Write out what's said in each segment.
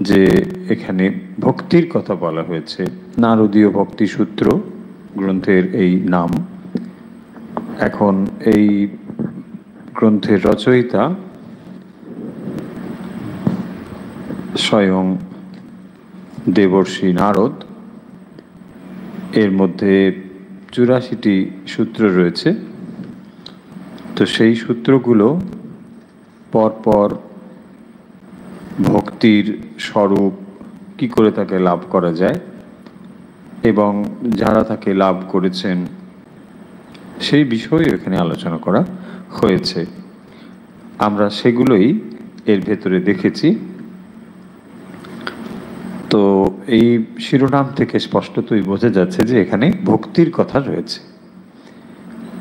যে এখানে ভক্তির কথা বলা হয়েছে। নারদীয় ভক্তি সূত্র গ্রন্থের এই নাম। এখন এই গ্রন্থের রচয়িতা স্বয়ং দেবর্ষী নারদ। এর মধ্যে চুরাশিটি সূত্র রয়েছে। তো সেই সূত্রগুলো পরপর ভক্তির স্বরূপ কি করে তাকে লাভ করা যায় এবং যারা তাকে লাভ করেছেন, সেই বিষয়ে এখানে আলোচনা করা হয়েছে। আমরা সেগুলোই এর ভেতরে দেখেছি। তো এই শিরোনাম থেকে স্পষ্টতই বোঝা যাচ্ছে যে এখানে ভক্তির কথা রয়েছে।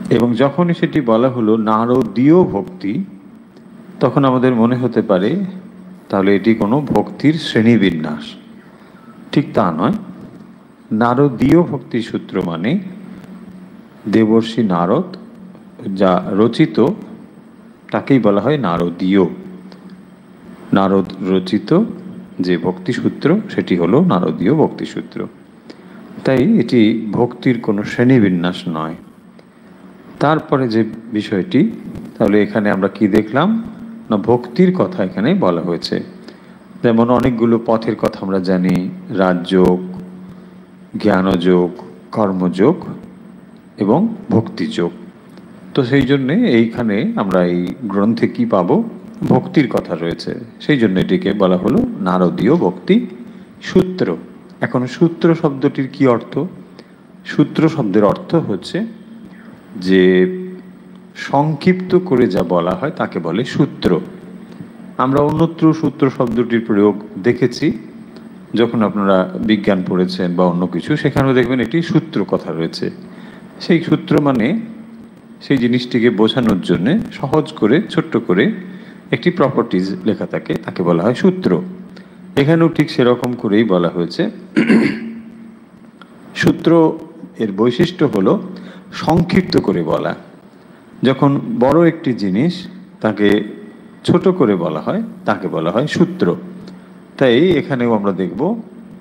এবং যখনই সেটি বলা হলো, নারদীয় ভক্তি তখন আমাদের মনে হতে পারে তাহলে এটি কোনো ভক্তির শ্রেণীবিন্যাস। ঠিক তা নয়। নারদীয় ভক্তি সূত্র মানে দেবর্ষী নারদ যা রচিত, তাকেই বলা হয় নারদীয়। নারদ রচিত যে ভক্তিসূত্র সেটি হলো নারদীয় ভক্তিসূত্র তাই এটি ভক্তির কোনো শ্রেণীবিন্যাস নয়। তারপরে যে বিষয়টি, তাহলে এখানে আমরা কি দেখলাম? না ভক্তির কথা এখানে বলা হয়েছে। যেমন অনেকগুলো পথের কথা আমরা জানি, রাজযোগ, জ্ঞানযোগ, কর্মযোগ এবং ভক্তিযোগ। তো সেই জন্যে এইখানে আমরা এই গ্রন্থে কি পাবো? ভক্তির কথা রয়েছে। সেই জন্য এটিকে বলা হলো নারদীয় ভক্তি সূত্র। এখন সূত্র শব্দটির কি অর্থ? সূত্র শব্দের অর্থ হচ্ছে যে সংক্ষিপ্ত করে যা বলা হয় তাকে বলে সূত্র। আমরা অন্যত্র সূত্র শব্দটির প্রয়োগ দেখেছি। যখন আপনারা বিজ্ঞান পড়েছেন বা অন্য কিছু, সেখানেও দেখবেন একটি সূত্র কথা রয়েছে। সেই সূত্র মানে সেই জিনিসটিকে বোঝানোর জন্যে সহজ করে, ছোট্ট করে একটি প্রপার্টিজ লেখা থাকে, তাকে বলা হয় সূত্র। এখানেও ঠিক সেরকম করেই বলা হয়েছে। সূত্র এর বৈশিষ্ট্য হলো সংক্ষিপ্ত করে বলা। যখন বড় একটি জিনিস তাকে ছোট করে বলা হয়, তাকে বলা হয় সূত্র। তাই এখানেও আমরা দেখব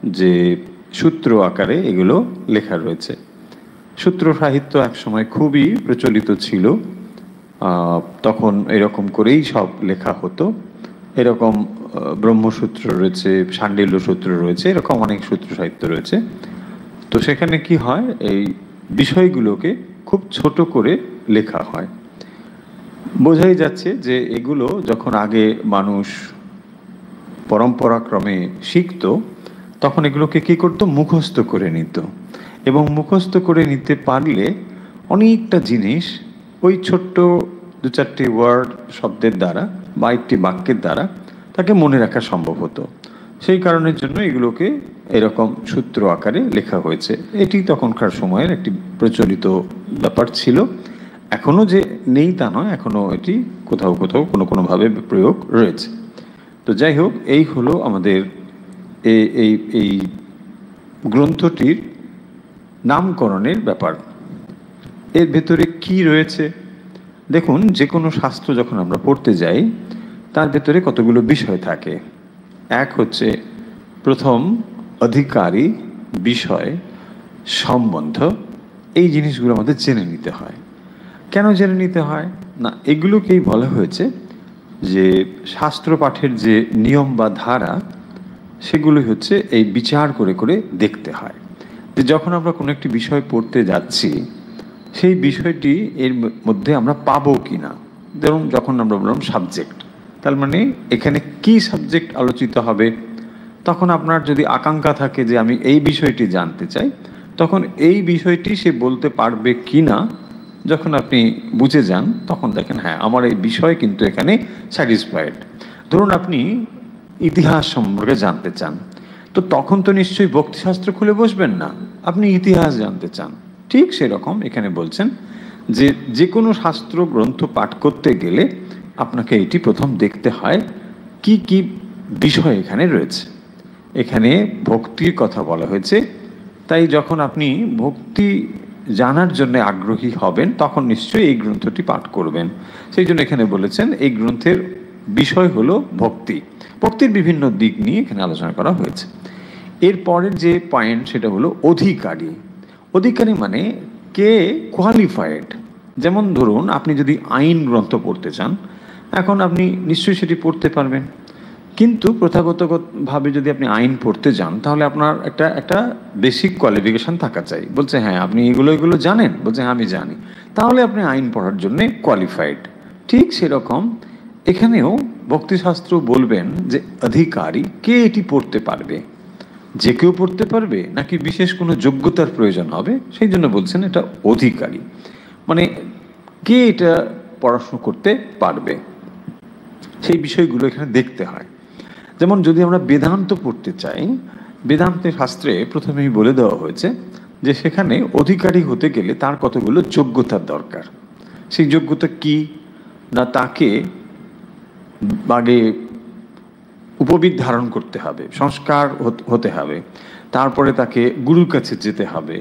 যে সূত্র আকারে এগুলো লেখা রয়েছে। সূত্র সাহিত্য একসময় খুবই প্রচলিত ছিল। তখন এরকম করেই সব লেখা হতো। এরকম ব্রহ্মসূত্র রয়েছে, সান্ডিল্য সূত্র রয়েছে, এরকম অনেক সূত্র সাহিত্য রয়েছে। তো সেখানে কি হয়, এই বিষয়গুলোকে খুব ছোট করে লেখা হয়। বোঝাই যাচ্ছে যে এগুলো যখন আগে মানুষ পরম্পরাক্রমে শিখত, তখন এগুলোকে কি করতো? মুখস্থ করে নিত। এবং মুখস্থ করে নিতে পারলে অনেকটা জিনিস ওই ছোট্ট দু চারটি ওয়ার্ড শব্দের দ্বারা বা একটি বাক্যের দ্বারা তাকে মনে রাখা সম্ভব হতো। সেই কারণের জন্য এগুলোকে এরকম সূত্র আকারে লেখা হয়েছে। এটি তখনকার সময়ের একটি প্রচলিত ব্যাপার ছিল। এখনও যে নেই তা নয় এখনও এটি কোথাও কোথাও কোনো কোনোভাবে প্রয়োগ রয়েছে। তো যাই হোক, এই হলো আমাদের এই এই গ্রন্থটির নামকরণের ব্যাপার। এর ভেতরে কি রয়েছে? দেখুন যে কোনো শাস্ত্র যখন আমরা পড়তে যাই, তার ভেতরে কতগুলো বিষয় থাকে। এক হচ্ছে প্রথম অধিকারী বিষয় সম্বন্ধ। এই জিনিসগুলো আমাদের জেনে নিতে হয়। কেন জেনে নিতে হয়? না, এগুলোকেই বলা হয়েছে যে শাস্ত্র পাঠের যে নিয়ম বা ধারা সেগুলো হচ্ছে এই বিচার করে করে দেখতে হয়। যে যখন আমরা কোনো একটি বিষয় পড়তে যাচ্ছি, সেই বিষয়টি এর মধ্যে আমরা পাবো কি না ধরুন, যখন আমরা বললাম সাবজেক্ট তার মানে এখানে কি সাবজেক্ট আলোচিত হবে? তখন আপনার যদি আকাঙ্ক্ষা থাকে যে আমি এই বিষয়টি জানতে চাই, তখন এই বিষয়টি সে বলতে পারবে কি না যখন আপনি বুঝে যান, তখন দেখেন হ্যাঁ আমার এই বিষয় কিন্তু এখানে স্যাটিসফাইড ধরুন আপনি ইতিহাস সম্পর্কে জানতে চান, তো তখন তো নিশ্চয়ই ভক্তিশাস্ত্র খুলে বসবেন না। আপনি ইতিহাস জানতে চান। ঠিক সেরকম এখানে বলছেন যে যে কোনো শাস্ত্র গ্রন্থ পাঠ করতে গেলে আপনাকে এটি প্রথম দেখতে হয়, কি কি বিষয় এখানে রয়েছে। এখানে ভক্তির কথা বলা হয়েছে। তাই যখন আপনি ভক্তি জানার জন্য আগ্রহী হবেন, তখন নিশ্চয়ই এই গ্রন্থটি পাঠ করবেন। সেই জন্য এখানে বলেছেন, এই গ্রন্থের বিষয় হলো ভক্তি। ভক্তির বিভিন্ন দিক নিয়ে এখানে আলোচনা করা হয়েছে। এর পরের যে পয়েন্ট সেটা হলো অধিকারী। অধিকারী মানে কে কোয়ালিফাইড যেমন ধরুন, আপনি যদি আইন গ্রন্থ পড়তে চান, এখন আপনি নিশ্চয়ই সেটি পড়তে পারবেন। কিন্তু প্রথাগতভাবে যদি আপনি আইন পড়তে যান, তাহলে আপনার একটা একটা বেসিক কোয়ালিফিকেশন থাকা চাই। বলছে হ্যাঁ আপনি এগুলো এগুলো জানেন? বলছে হ্যাঁ আমি জানি। তাহলে আপনি আইন পড়ার জন্য কোয়ালিফাইড ঠিক সেরকম এখানেও ভক্তিশাস্ত্র বলবেন যে, অধিকারী, কে এটি পড়তে পারবে? যে কেউ পড়তে পারবে, নাকি বিশেষ কোনো যোগ্যতার প্রয়োজন হবে? সেই জন্য বলছেন এটা অধিকারী। মানে কে এটা পড়াশুনো করতে পারবে? সেই বিষয়গুলো এখানে দেখতে হয়। যেমন যদি আমরা বেদান্ত পড়তে চাই বেদান্তের শাস্ত্রে প্রথমেই বলে দেওয়া হয়েছে যে সেখানে অধিকারী হতে গেলে তার কতগুলো যোগ্যতার দরকার। সেই যোগ্যতা কি? না তাকে আগে উপবিদ ধারণ করতে হবে, সংস্কার হতে হবে, তারপরে তাকে গুরুর কাছে যেতে হবে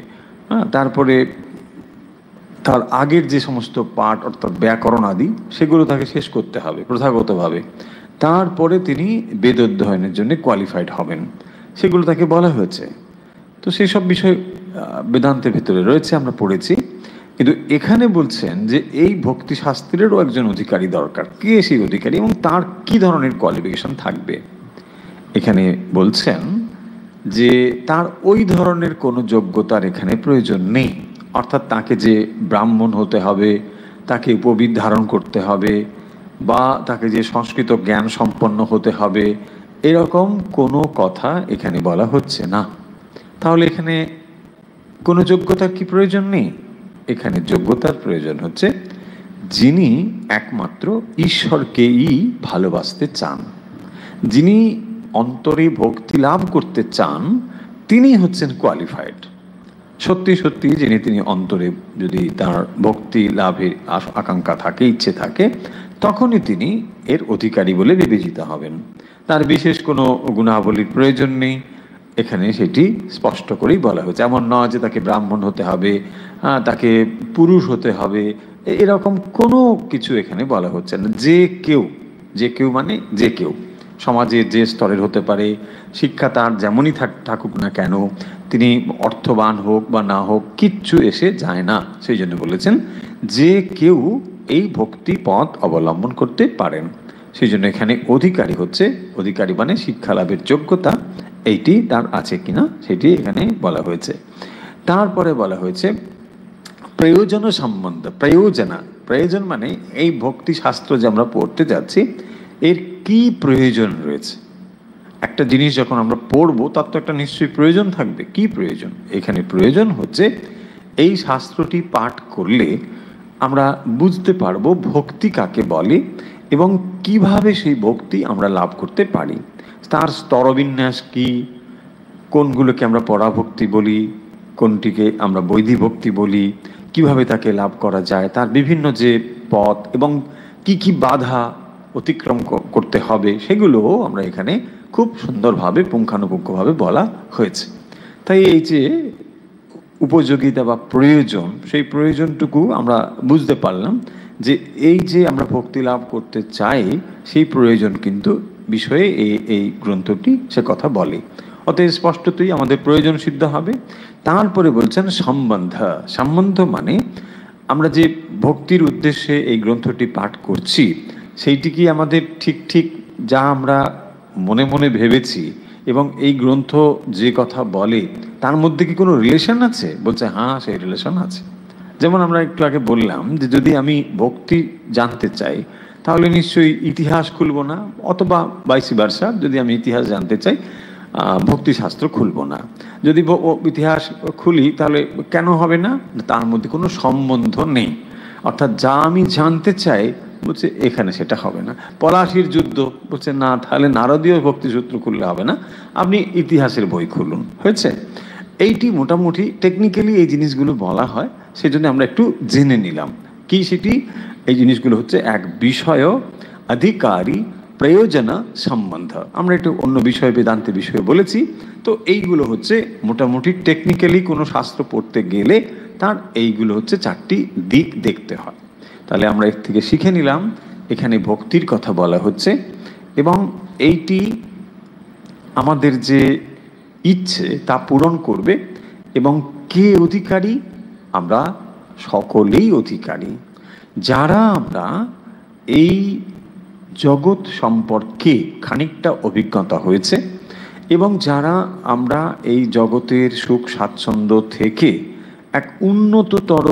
হ্যাঁ তারপরে তার আগের যে সমস্ত পাঠ অর্থাৎ ব্যাকরণ আদি, সেগুলো তাকে শেষ করতে হবে প্রথাগতভাবে। তারপরে তিনি বেদ অধ্যয়নের জন্য কোয়ালিফাইড হবেন। সেগুলো তাকে বলা হয়েছে। তো সেই সব বিষয় বেদান্তের ভিতরে রয়েছে, আমরা পড়েছি। কিন্তু এখানে বলছেন যে এই ভক্তি শাস্ত্রেরও একজন অধিকারী দরকার। কে সেই অধিকারী এবং তার কি ধরনের কোয়ালিফিকেশন থাকবে? এখানে বলছেন যে তার ওই ধরনের কোনো যোগ্যতার এখানে প্রয়োজন নেই। অর্থাৎ তাকে যে ব্রাহ্মণ হতে হবে, তাকে উপবিদ ধারণ করতে হবে বা তাকে যে সংস্কৃত জ্ঞান সম্পন্ন হতে হবে, এরকম কোনো কথা এখানে বলা হচ্ছে না। তাহলে এখানে কোনো যোগ্যতার কি প্রয়োজন নেই? এখানে যোগ্যতার প্রয়োজন হচ্ছে যিনি একমাত্র ঈশ্বরকেই ভালোবাসতে চান। যিনি অন্তরে ভক্তি লাভ করতে চান, তিনি হচ্ছেন কোয়ালিফাইড সত্যি সত্যি যিনি তিনি অন্তরে যদি তার ভক্তি লাভের আকাঙ্ক্ষা থাকে, ইচ্ছে থাকে তখনই তিনি এর অধিকারী বলে বিবেচিত হবেন। তার বিশেষ কোনো গুণাবলীর প্রয়োজন নেই। এখানে সেটি স্পষ্ট করেই বলা হয়েছে। এমন নয় যে তাকে ব্রাহ্মণ হতে হবে তাকে পুরুষ হতে হবে। এরকম কোনো কিছু এখানে বলা হচ্ছে না। যে কেউ যে কেউ মানে যে কেউ। সমাজে যে স্তরের হতে পারে, শিক্ষা তার যেমনই থাকুক না কেন, তিনি অর্থবান হোক বা না হোক, কিচ্ছু এসে যায় না। সেই জন্য বলেছেন, যে কেউ এই ভক্তি পথ অবলম্বন করতে পারেন। সেই জন্য এখানে অধিকারী হচ্ছে, অধিকারী মানে শিক্ষা লাভের যোগ্যতা, এইটি তার আছে কিনা সেটি এখানে বলা হয়েছে। তারপরে বলা হয়েছে, প্রয়োজন সম্বন্ধ, প্রয়োজনা। প্রয়োজন মানে এই ভক্তি শাস্ত্র যে আমরা পড়তে যাচ্ছি, এর কি প্রয়োজন রয়েছে? একটা জিনিস যখন আমরা পড়ব, তার তো একটা নিশ্চয়ই প্রয়োজন থাকবে। কি প্রয়োজন? এখানে প্রয়োজন হচ্ছে, এই শাস্ত্রটি পাঠ করলে আমরা বুঝতে পারব ভক্তি কাকে বলে এবং কীভাবে সেই ভক্তি আমরা লাভ করতে পারি। তার স্তরবিন্যাস কি? কোনগুলোকে আমরা পরাভক্তি বলি? কোনটিকে আমরা বৈধি ভক্তি বলি? কীভাবে তাকে লাভ করা যায়? তার বিভিন্ন যে পথ এবং কি কি বাধা অতিক্রম করতে হবে সেগুলোও আমরা এখানে খুব সুন্দরভাবে পুঙ্খানুপুঙ্খভাবে বলা হয়েছে। তাই এই যে উপযোগিতা বা প্রয়োজন, সেই প্রয়োজনটুকু আমরা বুঝতে পারলাম যে এই যে আমরা ভক্তি লাভ করতে চাই, সেই প্রয়োজন কিন্তু বিষয়ে এই এই গ্রন্থটি সে কথা বলে। অতএব স্পষ্টতই আমাদের প্রয়োজন সিদ্ধ হবে। তারপরে বলছেন সম্বন্ধ। সম্বন্ধ মানে আমরা যে ভক্তির উদ্দেশ্যে এই গ্রন্থটি পাঠ করছি, সেইটি কি আমাদের ঠিক ঠিক যা আমরা মনে মনে ভেবেছি এবং এই গ্রন্থ যে কথা বলে, তার মধ্যে কি কোনো রিলেশন আছে? বলছে হ্যাঁ সেই রিলেশন আছে। যেমন আমরা একটু আগে বললাম যে, যদি আমি ভক্তি জানতে চাই, তাহলে নিশ্চয়ই ইতিহাস খুলব না, অথবা বাইসি বার্সা যদি আমি ইতিহাস জানতে চাই ভক্তিশাস্ত্র খুলব না। যদি ইতিহাস খুলি, তাহলে কেন হবে না? তার মধ্যে কোনো সম্বন্ধ নেই। অর্থাৎ যা আমি জানতে চাই বলছে, এখানে সেটা হবে না। পলাশির যুদ্ধ, বলছে, না, তাহলে নারদীয় ভক্তিসূত্র খুললে হবে না। আপনি ইতিহাসের বই খুলুন। হয়েছে? এইটি মোটামুটি টেকনিক্যালি এই জিনিসগুলো বলা হয়, সেজন্য আমরা একটু জেনে নিলাম। কি সেটি? এই জিনিসগুলো হচ্ছে এক বিষয় অধিকারী প্রয়োজন সম্বন্ধ। আমরা একটু অন্য বিষয়, বেদান্তে বিষয়ে বলেছি। তো এইগুলো হচ্ছে মোটামুটি টেকনিক্যালি কোনো শাস্ত্র পড়তে গেলে তার এইগুলো হচ্ছে চারটি দিক দেখতে হয়। তাহলে আমরা এর থেকে শিখে নিলাম এখানে ভক্তির কথা বলা হচ্ছে এবং এইটি আমাদের যে ইচ্ছে তা পূরণ করবে এবং কে অধিকারী? আমরা সকলেই অধিকারী। যারা আমরা এই জগৎ সম্পর্কে খানিকটা অভিজ্ঞতা হয়েছে এবং যারা আমরা এই জগতের সুখ স্বাচ্ছন্দ্য থেকে এক উন্নততর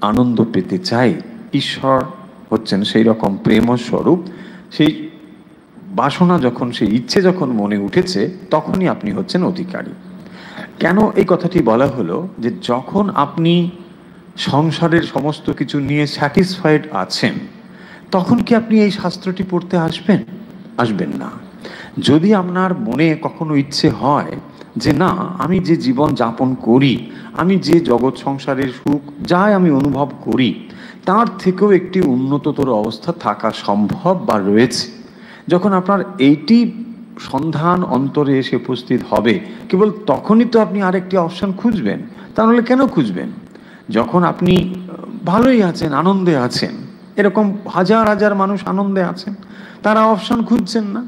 আনন্দ পেতে চাই ঈশ্বর হচ্ছেন সেই রকম প্রেম স্বরূপ সেই বাসনা যখন, সেই ইচ্ছে যখন মনে উঠেছে, তখনই আপনি হচ্ছেন অধিকারী। কেন এই কথাটি বলা হলো? যে যখন আপনি সংসারের সমস্ত কিছু নিয়ে স্যাটিসফাইড আছেন, তখন কি আপনি এই শাস্ত্রটি পড়তে আসবেন? আসবেন না। যদি আপনার মনে কখনো ইচ্ছে হয় যে না, আমি যে জীবন যাপন করি, আমি যে জগৎ সংসারের সুখ যাই আমি অনুভব করি তার থেকেও একটি উন্নততর অবস্থা থাকা সম্ভব বা রয়েছে। যখন আপনার এইটি সন্ধান অন্তরে এসে উপস্থিত হবে, কেবল তখনই তো আপনি আরেকটি অপশন খুঁজবেন। তাহলে কেন খুঁজবেন? যখন আপনি ভালোই আছেন, আনন্দে আছেন, এরকম হাজার হাজার মানুষ আনন্দে আছেন, তারা অপশন খুঁজছেন না।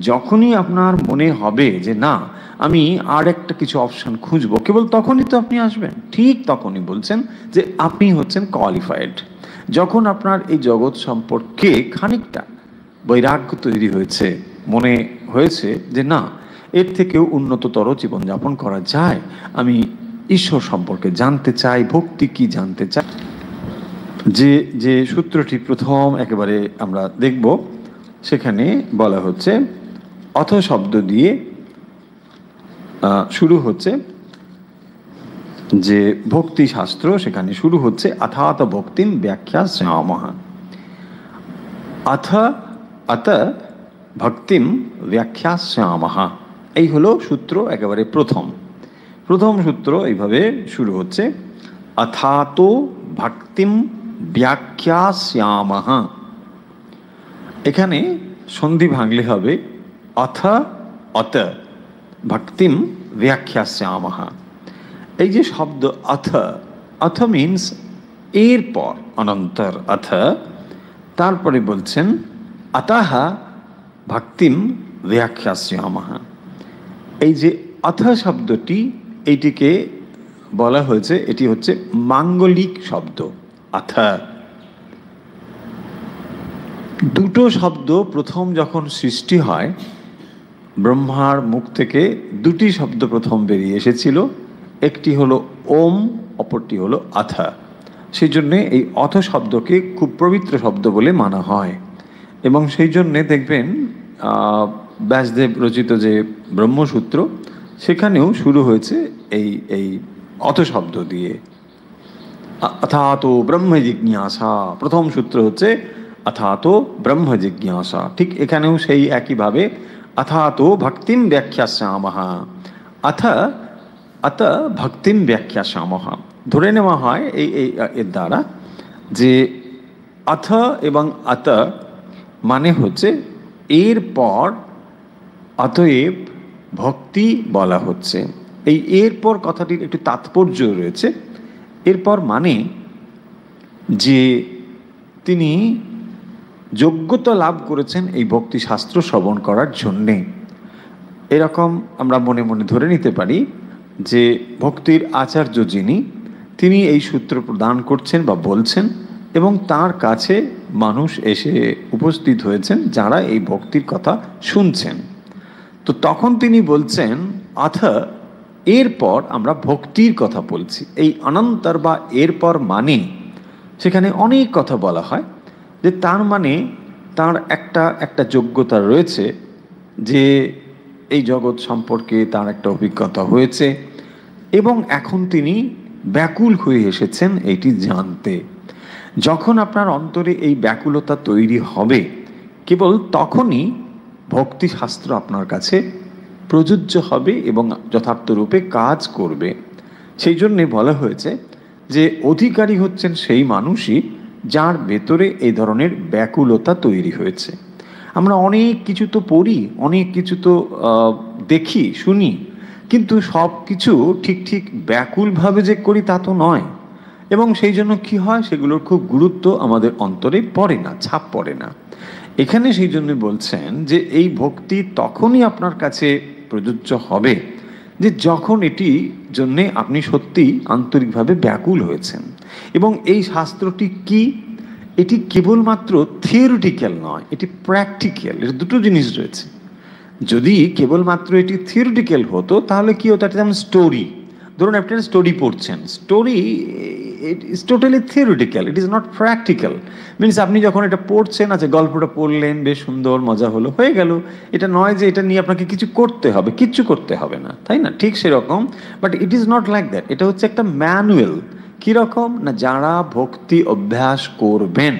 যখনই আপনার মনে হবে যে, না, আমি আর একটা কিছু অপশন খুঁজবো, কেবল তখনই তো আপনি আসবেন। ঠিক তখনই বলছেন যে, আপনি হচ্ছেন কোয়ালিফাইড যখন আপনার এই জগৎ সম্পর্কে খানিকটা বৈরাগ্য তৈরি হয়েছে, মনে হয়েছে যে না, এর থেকেও উন্নততর জীবনযাপন করা যায়, আমি ঈশ্বর সম্পর্কে জানতে চাই, ভক্তি কি জানতে চাই। যে যে সূত্রটি প্রথম একেবারে আমরা দেখব, সেখানে বলা হচ্ছে, অথ শব্দ দিয়ে শুরু হচ্ছে যে ভক্তি শাস্ত্র সেখানে শুরু হচ্ছে অথাত ভক্তিম ব্যাখ্যা শ্যামহা অথ অত ভক্তিম ব্যাখ্যা শ্যামহা এই হলো সূত্র একেবারে প্রথম। প্রথম সূত্র এইভাবে শুরু হচ্ছে অথাত ভক্তিম ব্যাখ্যা শ্যামহা এখানে সন্ধি ভাঙলে হবে অথ অত ভক্তিম ব্যাখ্যা শ্যামহা এই যে শব্দ অথ অথ মিন্স এরপর, অনন্তর অথ। তারপরে বলছেন, অতঃ ভক্তিম ব্যাখ্যাস্যামহা এই যে অথ শব্দটি এইটিকে বলা হয়েছে, এটি হচ্ছে মাঙ্গলিক শব্দ, অথ। দুটো শব্দ প্রথম যখন সৃষ্টি হয়, ব্রহ্মার মুখ থেকে দুটি শব্দ প্রথম বেরিয়ে এসেছিল। একটি হলো ওম, অপরটি হলো আথা। সেই জন্যে এই অথ শব্দকে খুব পবিত্র শব্দ বলে মানা হয়। এবং সেই জন্যে দেখবেন ব্যাসদেব রচিত যে ব্রহ্মসূত্র, সেখানেও শুরু হয়েছে এই এই অথ শব্দ দিয়ে। অথাত ব্রহ্ম জিজ্ঞাসা প্রথম সূত্র হচ্ছে অথাত ব্রহ্ম জিজ্ঞাসা ঠিক এখানেও সেই একইভাবে অথাত ভক্তিম ব্যাখ্যাসামহা অথ অত ভক্তিম ব্যাখ্যাসামহা ধরে নেওয়া হয় এই এই, এর দ্বারা যে অথ এবং অত মানে হচ্ছে এরপর অতএব ভক্তি বলা হচ্ছে। এই এরপর কথাটির একটু তাৎপর্য রয়েছে। এরপর মানে যে তিনি যোগ্যতা লাভ করেছেন এই ভক্তি শাস্ত্র শ্রবণ করার জন্যে। এরকম আমরা মনে মনে ধরে নিতে পারি যে ভক্তির আচার্য যিনি, তিনি এই সূত্র প্রদান করছেন বা বলছেন এবং তার কাছে মানুষ এসে উপস্থিত হয়েছেন যারা এই ভক্তির কথা শুনছেন। তো তখন তিনি বলছেন, আথ, এরপর আমরা ভক্তির কথা বলছি। এই অনন্তর বা এরপর মানে? সেখানে অনেক কথা বলা হয় যে তার মানে তার একটা একটা যোগ্যতা রয়েছে যে এই জগৎ সম্পর্কে তার একটা অভিজ্ঞতা হয়েছে এবং এখন তিনি ব্যাকুল হয়ে এসেছেন এটি জানতে। যখন আপনার অন্তরে এই ব্যাকুলতা তৈরি হবে, কেবল তখনই ভক্তিশাস্ত্র আপনার কাছে প্রযোজ্য হবে এবং যথার্থ রূপে কাজ করবে। সেই জন্যে বলা হয়েছে যে অধিকারী হচ্ছেন সেই মানুষই যার ভেতরে এই ধরনের ব্যাকুলতা তৈরি হয়েছে। আমরা অনেক কিছু তো পড়ি, অনেক কিছু তো দেখি, শুনি। কিন্তু সব কিছু ঠিক ঠিক ব্যাকুলভাবে যে করি তা তো নয়। এবং সেই জন্য কি হয়, সেগুলোর খুব গুরুত্ব আমাদের অন্তরে পড়ে না, ছাপ পড়ে না। এখানে সেই জন্য বলছেন যে, এই ভক্তি তখনই আপনার কাছে প্রযোজ্য হবে যে, যখন এটি জন্যে আপনি সত্যি আন্তরিকভাবে ব্যাকুল হয়েছেন। এবং এই শাস্ত্রটি কি? এটি কেবলমাত্র থিওরিটিক্যাল নয়, এটি প্র্যাকটিক্যাল এর দুটো জিনিস রয়েছে। যদি কেবলমাত্র এটি থিওরিটিক্যাল হতো, তাহলে কি হতো? একটা যেমন স্টোরি ধরুন একটা স্টোরি পড়ছেন। Story it is totally theoretical it is not practical means আপনি যখন এটা পড়ছেন আচ্ছা গল্পটা পড়লেন, বেশ সুন্দর, মজা হলো, হয়ে গেল। এটা নয় যে এটা নিয়ে আপনাকে কিছু করতে হবে, কিচ্ছু করতে হবে না, তাই না? ঠিক সেরকম but it is not like that এটা হচ্ছে একটা ম্যানুয়াল কীরকম? না যারা ভক্তি অভ্যাস করবেন,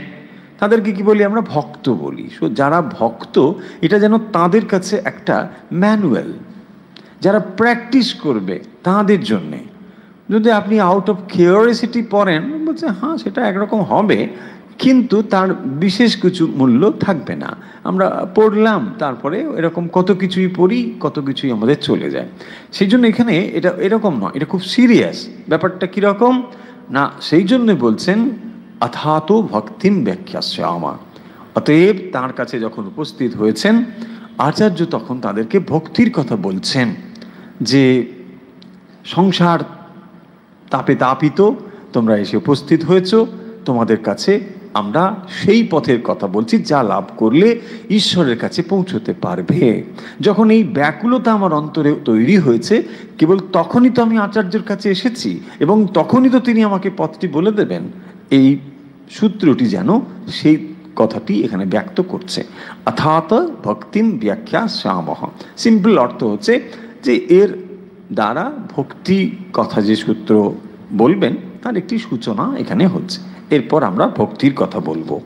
তাদেরকে কি বলি আমরা? ভক্ত বলি। সো যারা ভক্ত, এটা যেন তাদের কাছে একটা ম্যানুয়াল। যারা প্র্যাকটিস করবে তাদের জন্যে। যদি আপনি আউট অফ কিউরিয়াসিটি পড়েন, বলছে হ্যাঁ সেটা একরকম হবে। কিন্তু তার বিশেষ কিছু মূল্য থাকবে না। আমরা পড়লাম, তারপরে এরকম কত কিছুই পড়ি, কত কিছুই আমাদের চলে যায়। সেই জন্য এখানে এটা এরকম নয়, এটা খুব সিরিয়াস ব্যাপারটা কীরকম? না, সেই জন্য বলছেন অথাত ভক্তিম ব্যাখ্যা আমার অতএব তার কাছে যখন উপস্থিত হয়েছেন, আচার্য তখন তাদেরকে ভক্তির কথা বলছেন, যে সংসার তাপে তাপিত, তোমরা এসে উপস্থিত হয়েছ, তোমাদের কাছে আমরা সেই পথের কথা বলছি যা লাভ করলে ঈশ্বরের কাছে পৌঁছতে পারবে। যখন এই ব্যাকুলতা আমার অন্তরে তৈরি হয়েছে, কেবল তখনই তো আমি আচার্যের কাছে এসেছি এবং তখনই তো তিনি আমাকে পথটি বলে দেবেন। এই সূত্রটি যেন সেই কথাটি এখানে ব্যক্ত করছে। অর্থাৎ ভক্তিম ব্যাখ্যা শ্যামহ সিম্পল অর্থ হচ্ছে যে এর দ্বারা ভক্তি কথা যে সূত্র বলবেন, তার একটি সূচনা এখানে হচ্ছে। এরপর আমরা ভক্তির কথা বলব।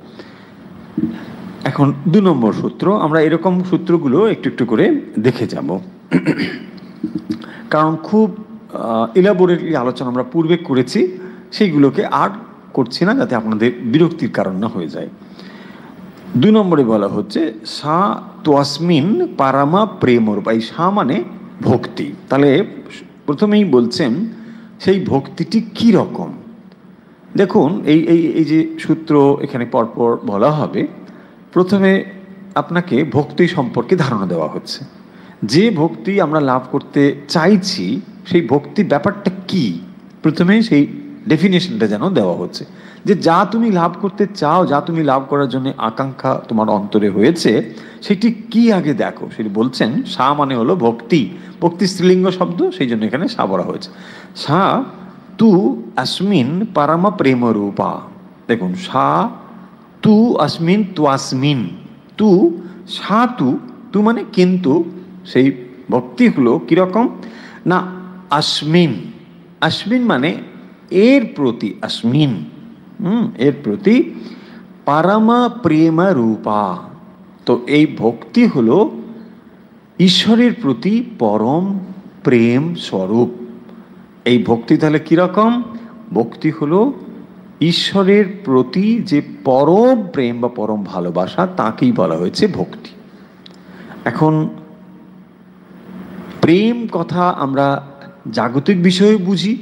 এখন দু নম্বর সূত্র, আমরা এরকম সূত্রগুলো একটু একটু করে দেখে যাব। কারণ খুব ইলাবোরেটলি আলোচনা আমরা পূর্বে করেছি, সেইগুলোকে আর করছি না যাতে আপনাদের বিরক্তির কারণ না হয়ে যায়। দু নম্বরে বলা হচ্ছে, সা তোয়াসমিন পারামা প্রেমর, বা এই সা মানে ভক্তি। তাহলে প্রথমেই বলছেন, সেই ভক্তিটি কি রকম? দেখুন, এই এই এই যে সূত্র এখানে পরপর বলা হবে, প্রথমে আপনাকে ভক্তি সম্পর্কে ধারণা দেওয়া হচ্ছে। যে ভক্তি আমরা লাভ করতে চাইছি, সেই ভক্তি ব্যাপারটা কি? প্রথমে সেই ডেফিনেশনটা যেন দেওয়া হচ্ছে। যে যা তুমি লাভ করতে চাও, যা তুমি লাভ করার জন্য আকাঙ্ক্ষা তোমার অন্তরে হয়েছে, সেটি কি আগে দেখো? সেটি বলছেন, সা মানে হলো ভক্তি। ভক্তি স্ত্রীলিঙ্গ শব্দ, সেই জন্য এখানে সা বলা হয়েছে। সা তু আসমিন পারামা প্রেম রূপা। দেখুন, সা তু আসমিন তু আসমিন। তু, সা তু তু মানে কিন্তু সেই ভক্তি হলো কীরকম? না, আসমিন। আসমিন মানে এর প্রতি আসমিন। হুম, এর প্রতি পারামা প্রেমা রূপা। তো এই ভক্তি হলো ঈশ্বরের প্রতি পরম প্রেম স্বরূপ। এই ভক্তি তাহলে কীরকম? ভক্তি হলো ঈশ্বরের প্রতি যে পরম প্রেম বা পরম ভালোবাসা, তাকেই বলা হয়েছে ভক্তি। এখন প্রেম কথা আমরা জাগতিক বিষয়ে বুঝি,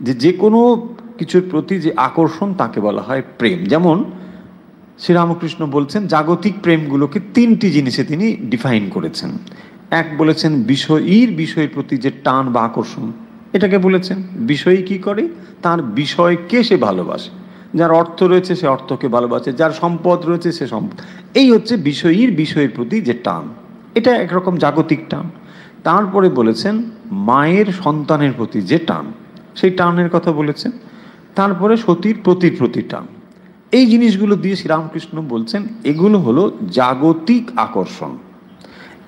যে যে কোনো কিছুর প্রতি যে আকর্ষণ তাকে বলা হয় প্রেম। যেমন শ্রীরামকৃষ্ণ বলছেন, জাগতিক প্রেমগুলোকে তিনটি জিনিসে তিনি ডিফাইন করেছেন। এক বলেছেন, বিষয়ীর বিষয়ের প্রতি যে টান বা আকর্ষণ এটাকে বলেছেন বিষয়ী কি করে? তার বিষয়কে সে ভালোবাসে। যার অর্থ রয়েছে সে অর্থকে ভালোবাসে, যার সম্পদ রয়েছে সে সম্পদ। এই হচ্ছে বিষয়ীর বিষয়ের প্রতি যে টান। এটা একরকম জাগতিক টান। তারপরে বলেছেন, মায়ের সন্তানের প্রতি যে টান, সেই টানের কথা বলেছেন। তারপরে সতীর প্রতির প্রতি টান। এই জিনিসগুলো দিয়ে শ্রীরামকৃষ্ণ বলছেন, এগুলো হলো জাগতিক আকর্ষণ।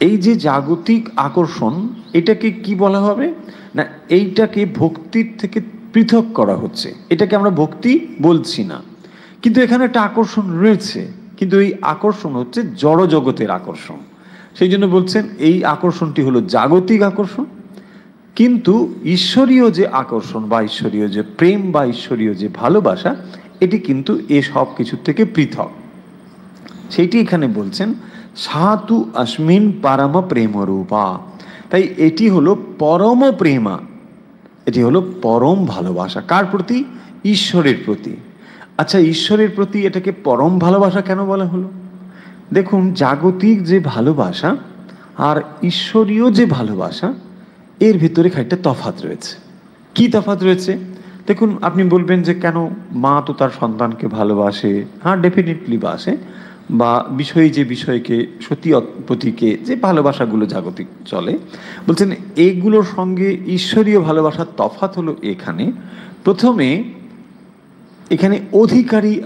এই যে জাগতিক আকর্ষণ, এটাকে কি বলা হবে? না, এইটাকে ভক্তির থেকে পৃথক করা হচ্ছে। এটাকে আমরা ভক্তি বলছি না। কিন্তু এখানে একটা আকর্ষণ রয়েছে। কিন্তু এই আকর্ষণ হচ্ছে জড় জগতের আকর্ষণ। সেই জন্য বলছেন, এই আকর্ষণটি হলো জাগতিক আকর্ষণ। কিন্তু ঈশ্বরীয় যে আকর্ষণ বা ঈশ্বরীয় যে প্রেম বা ঈশ্বরীয় যে ভালোবাসা, এটি কিন্তু এ সব কিছুর থেকে পৃথক। সেইটি এখানে বলছেন, সাতু অস্মিন পারম প্রেম রূপা তাই এটি হলো পরম প্রেমা। এটি হলো পরম ভালোবাসা। কার প্রতি? ঈশ্বরের প্রতি। আচ্ছা ঈশ্বরের প্রতি এটাকে পরম ভালোবাসা কেন বলা হলো? দেখুন, জাগতিক যে ভালোবাসা আর ঈশ্বরীয় যে ভালোবাসা, এর ভিতরে খানিকটা তফাত রয়েছে। কি তফাত রয়েছে? দেখুন, আপনি বলবেন যে কেন মা তো তার সন্তানকে ভালোবাসে হ্যাঁ ডেফিনেটলি বাসে। বা বিষয় যে বিষয়কে সতী প্রতীকে, যে ভালোবাসাগুলো জাগতিক চলে, বলছেন এগুলোর সঙ্গে ঈশ্বরীয় ভালোবাসার তফাত হলো এখানে। প্রথমে, এখানে অধিকারী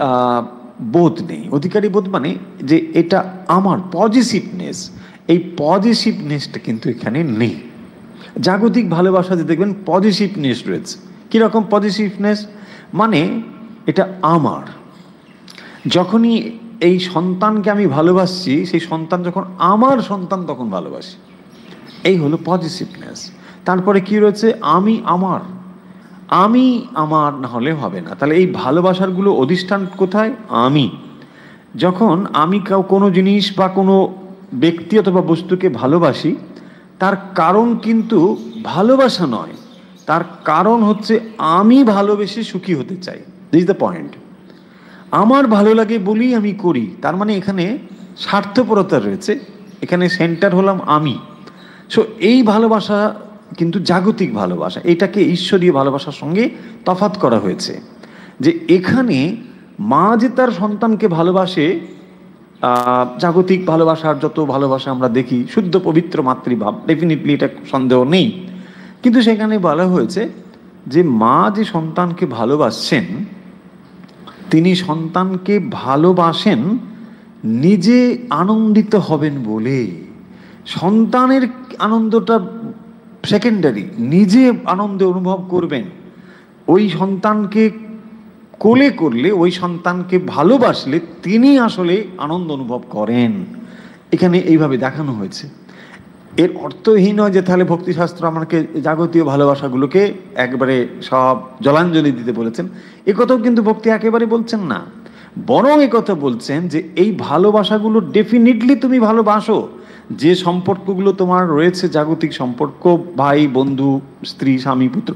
বোধ নেই। অধিকারী বোধ মানে যে এটা আমার পজিটিভনেস এই পজিটিভনেসটা কিন্তু এখানে নেই। জাগতিক ভালোবাসাতে দেখবেন পজিটিভনেস রয়েছে। কীরকম পজিটিভনেস মানে এটা আমার। যখনই এই সন্তানকে আমি ভালোবাসছি, সেই সন্তান যখন আমার সন্তান তখন ভালোবাসি। এই হলো পজিটিভনেস তারপরে কি রয়েছে? আমি আমার। আমি আমার না হলে হবে না। তাহলে এই ভালোবাসারগুলো অধিষ্ঠান কোথায়? আমি। যখন আমি কোনো জিনিস বা কোনো ব্যক্তি অথবা বস্তুকে ভালোবাসি, তার কারণ কিন্তু ভালোবাসা নয়। তার কারণ হচ্ছে আমি ভালোবেসে সুখী হতে চাই। দিস দ্য পয়েন্ট আমার ভালো লাগে বলেই আমি করি। তার মানে এখানে স্বার্থপরতা রয়েছে। এখানে সেন্টার হলাম আমি। সো এই ভালোবাসা কিন্তু জাগতিক ভালোবাসা। এটাকে ঈশ্বরীয় ভালোবাসার সঙ্গে তফাত করা হয়েছে। যে এখানে মা যে তার সন্তানকে ভালোবাসে জাগতিক ভালোবাসার যত ভালোবাসা আমরা দেখি, শুদ্ধ, পবিত্র মাতৃভাব ডেফিনেটলি এটা সন্দেহ নেই। কিন্তু সেখানে বলা হয়েছে যে মা যে সন্তানকে ভালোবাসছেন তিনি সন্তানকে ভালোবাসেন, নিজে আনন্দিত হবেন বলে। সন্তানের আনন্দটা সেকেন্ডারি নিজে আনন্দে অনুভব করবেন। ওই সন্তানকে কোলে করলে, ওই সন্তানকে ভালোবাসলে তিনি আসলে আনন্দ অনুভব করেন। এখানে এইভাবে দেখানো হয়েছে। এর অর্থহীন যে তাহলে ভক্তিশাস্ত্র আমাকে জাগতীয় ভালোবাসাগুলোকে একবারে সব জলাঞ্জলি দিতে বলেছেন। এ কথাও কিন্তু ভক্তি একেবারে বলছেন না। বরং কথা বলছেন যে এই ভালোবাসাগুলো ডেফিনেটলি তুমি ভালোবাসো। যে সম্পর্কগুলো তোমার রয়েছে, জাগতিক সম্পর্ক, ভাই, বন্ধু, স্ত্রী, স্বামী, পুত্র,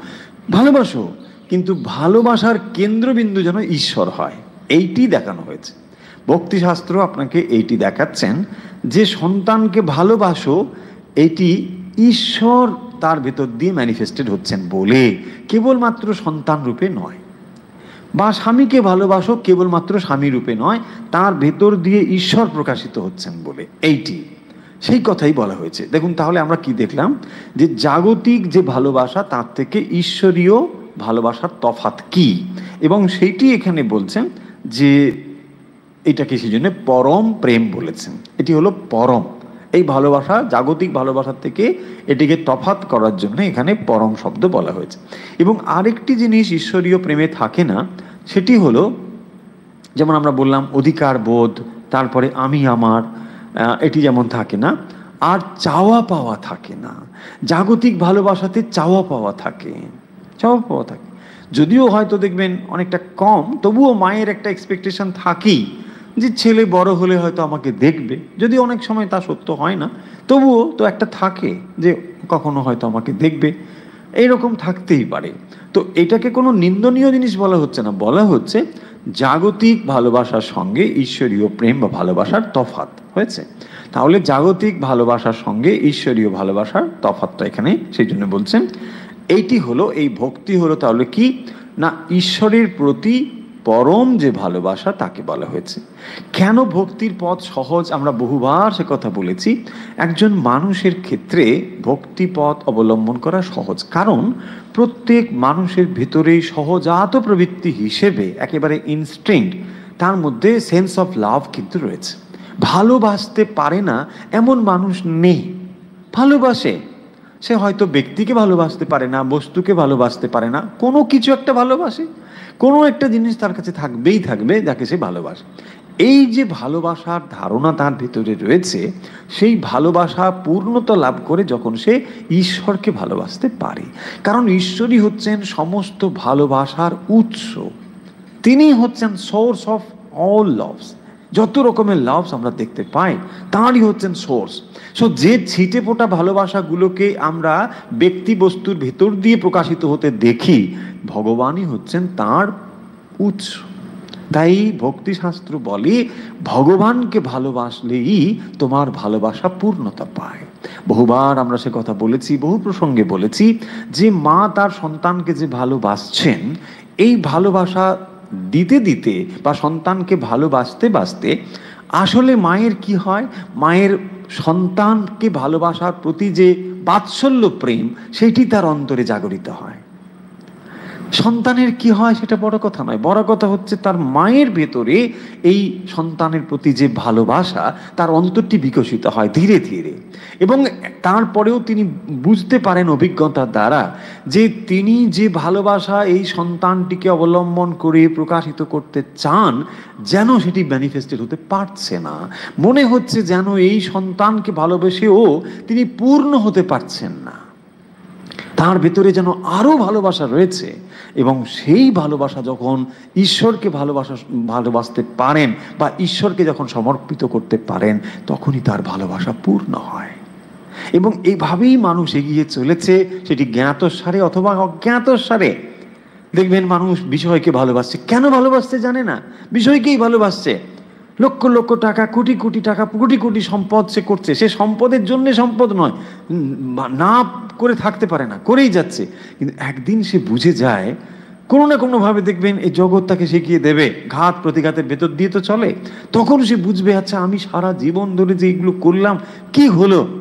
ভালোবাসো। কিন্তু ভালোবাসার কেন্দ্রবিন্দু যেন ঈশ্বর হয়। এইটি দেখানো হয়েছে। ভক্তিশাস্ত্র আপনাকে এইটি দেখাচ্ছেন যে সন্তানকে ভালোবাসো এটি ঈশ্বর তার ভেতর দিয়ে ম্যানিফেস্টেড হচ্ছেন বলে। কেবলমাত্র সন্তান রূপে নয়। বা স্বামীকে ভালোবাসো কেবলমাত্র স্বামী রূপে নয়, তার ভেতর দিয়ে ঈশ্বর প্রকাশিত হচ্ছেন বলে। এইটি। সেই কথাই বলা হয়েছে। দেখুন তাহলে আমরা কি দেখলাম? যে জাগতিক যে ভালোবাসা, তার থেকে ঈশ্বরীয় ভালোবাসার তফাত কি? এবং সেইটি এখানে বলছেন যে এটাকে সেই জন্য পরম প্রেম বলেছেন। এটি হলো পরম। এই ভালোবাসা, জাগতিক ভালোবাসার থেকে এটিকে তফাত করার জন্য এখানে পরম শব্দ বলা হয়েছে। এবং আরেকটি জিনিস ঈশ্বরীয় প্রেমে থাকে না, সেটি হলো, যেমন আমরা বললাম অধিকার বোধ, তারপরে আমি আমার এটি যেমন থাকে না, আর চাওয়া পাওয়া থাকে না। জাগতিক ভালোবাসাতে চাওয়া পাওয়া থাকে, চাওয়া পাওয়া থাকে। যদিও হয়তো দেখবেন অনেকটা কম, তবুও মায়ের একটা এক্সপেকটেশন থাকেই। যে ছেলে বড় হলে হয়তো আমাকে দেখবে। যদি অনেক সময় তা সত্য হয় না, তবুও তো একটা থাকে যে কখনো হয়তো আমাকে দেখবে। এইরকম থাকতেই পারে। তো এটাকে কোনো নিন্দনীয় জিনিস বলা হচ্ছে না। বলা হচ্ছে জাগতিক ভালোবাসার সঙ্গে ঈশ্বরীয় প্রেম বা ভালোবাসার তফাত হয়েছে। তাহলে জাগতিক ভালোবাসার সঙ্গে ঈশ্বরীয় ভালোবাসার তফাতটা এখানে সেই জন্য বলছেন। এইটি হলো এই ভক্তি হলো তাহলে কি? না, ঈশ্বরের প্রতি পরম যে ভালোবাসা তাকে বলা হয়েছে। কেন ভক্তির পথ সহজ? আমরা বহুবার সে কথা বলেছি। একজন মানুষের ক্ষেত্রে ভক্তি পথ অবলম্বন করা সহজ। কারণ প্রত্যেক মানুষের ভিতরেই সহজাত প্রবৃত্তি হিসেবে একেবারে ইনস্ট্রিংট তার মধ্যে সেন্স অফ লাভ কিন্তু রয়েছে। ভালোবাসতে পারে না এমন মানুষ নেই। ভালোবাসে। সে হয়তো ব্যক্তিকে ভালোবাসতে পারে না, বস্তুকে ভালোবাসতে পারে না, কোনো কিছু একটা ভালোবাসে, কোনো একটা জিনিস তার কাছে থাকবেই থাকবে যাকে সে ভালোবাসে। এই যে ভালোবাসার ধারণা তার ভিতরে রয়েছে, সেই ভালোবাসা পূর্ণতা লাভ করে যখন সে ঈশ্বরকে ভালোবাসতে পারে। কারণ ঈশ্বরই হচ্ছেন সমস্ত ভালোবাসার উৎস। তিনি হচ্ছেন সোর্স অফ অল লভস যত রকমের লাভস আমরা দেখতে পাই, তাঁরই হচ্ছেন সোর্স সো যে ছিটে ফোটা ভালোবাসাগুলোকে আমরা ব্যক্তি বস্তুর ভেতর দিয়ে প্রকাশিত হতে দেখি, ভগবানই হচ্ছেন তার উৎস। তাই ভক্তিশাস্ত্র বলে, ভগবানকে ভালোবাসলেই তোমার ভালোবাসা পূর্ণতা পায়। বহুবার আমরা সে কথা বলেছি, বহু প্রসঙ্গে বলেছি, যে মা তার সন্তানকে যে ভালোবাসছেন, এই ভালোবাসা দিতে দিতে বা সন্তানকে ভালোবাসতে বাসতে আসলে মায়ের কি হয়? মায়ের সন্তানকে ভালোবাসার প্রতি যে বাৎসল্য প্রেম, সেটি তার অন্তরে জাগরিত হয়। সন্তানের কি হয় সেটা বড় কথা নয়। বড় কথা হচ্ছে তার মায়ের ভেতরে এই সন্তানের প্রতি যে ভালোবাসা, তার অন্তরটি বিকশিত হয় ধীরে ধীরে। এবং তারপরেও তিনি বুঝতে পারেন অভিজ্ঞতার দ্বারা যে তিনি যে ভালোবাসা এই সন্তানটিকে অবলম্বন করে প্রকাশিত করতে চান, যেন সেটি ম্যানিফেস্টেড হতে পারছে না। মনে হচ্ছে যেন এই সন্তানকে ভালোবেসেও তিনি পূর্ণ হতে পারছেন না। তার ভেতরে যেন আরও ভালোবাসা রয়েছে এবং সেই ভালোবাসা যখন ঈশ্বরকে ভালোবাসা, ভালোবাসতে পারেন বা ঈশ্বরকে যখন সমর্পিত করতে পারেন, তখনই তার ভালোবাসা পূর্ণ হয়। এবং এইভাবেই মানুষ এগিয়ে চলেছে, সেটি জ্ঞাত সারে অথবা অজ্ঞাত সারে দেখবেন মানুষ বিষয়কে ভালোবাসছে। কেন ভালোবাসতে জানে না? বিষয়কেই ভালোবাসছে। লক্ষ লক্ষ টাকা, কোটি কোটি টাকা, কোটি কোটি সম্পদ সে করছে। সে সম্পদের জন্য সম্পদ নয়। না করে থাকতে পারে না, করেই যাচ্ছে। কিন্তু একদিন সে বুঝে যায়, কোনো না কোনোভাবে দেখবেন এই জগৎ তাকে শিখিয়ে দেবে। ঘাত প্রতিঘাতের ভেতর দিয়ে তো চলে। তখন সে বুঝবে আচ্ছা আমি সারা জীবন ধরে যে এগুলো করলাম, কি হলো?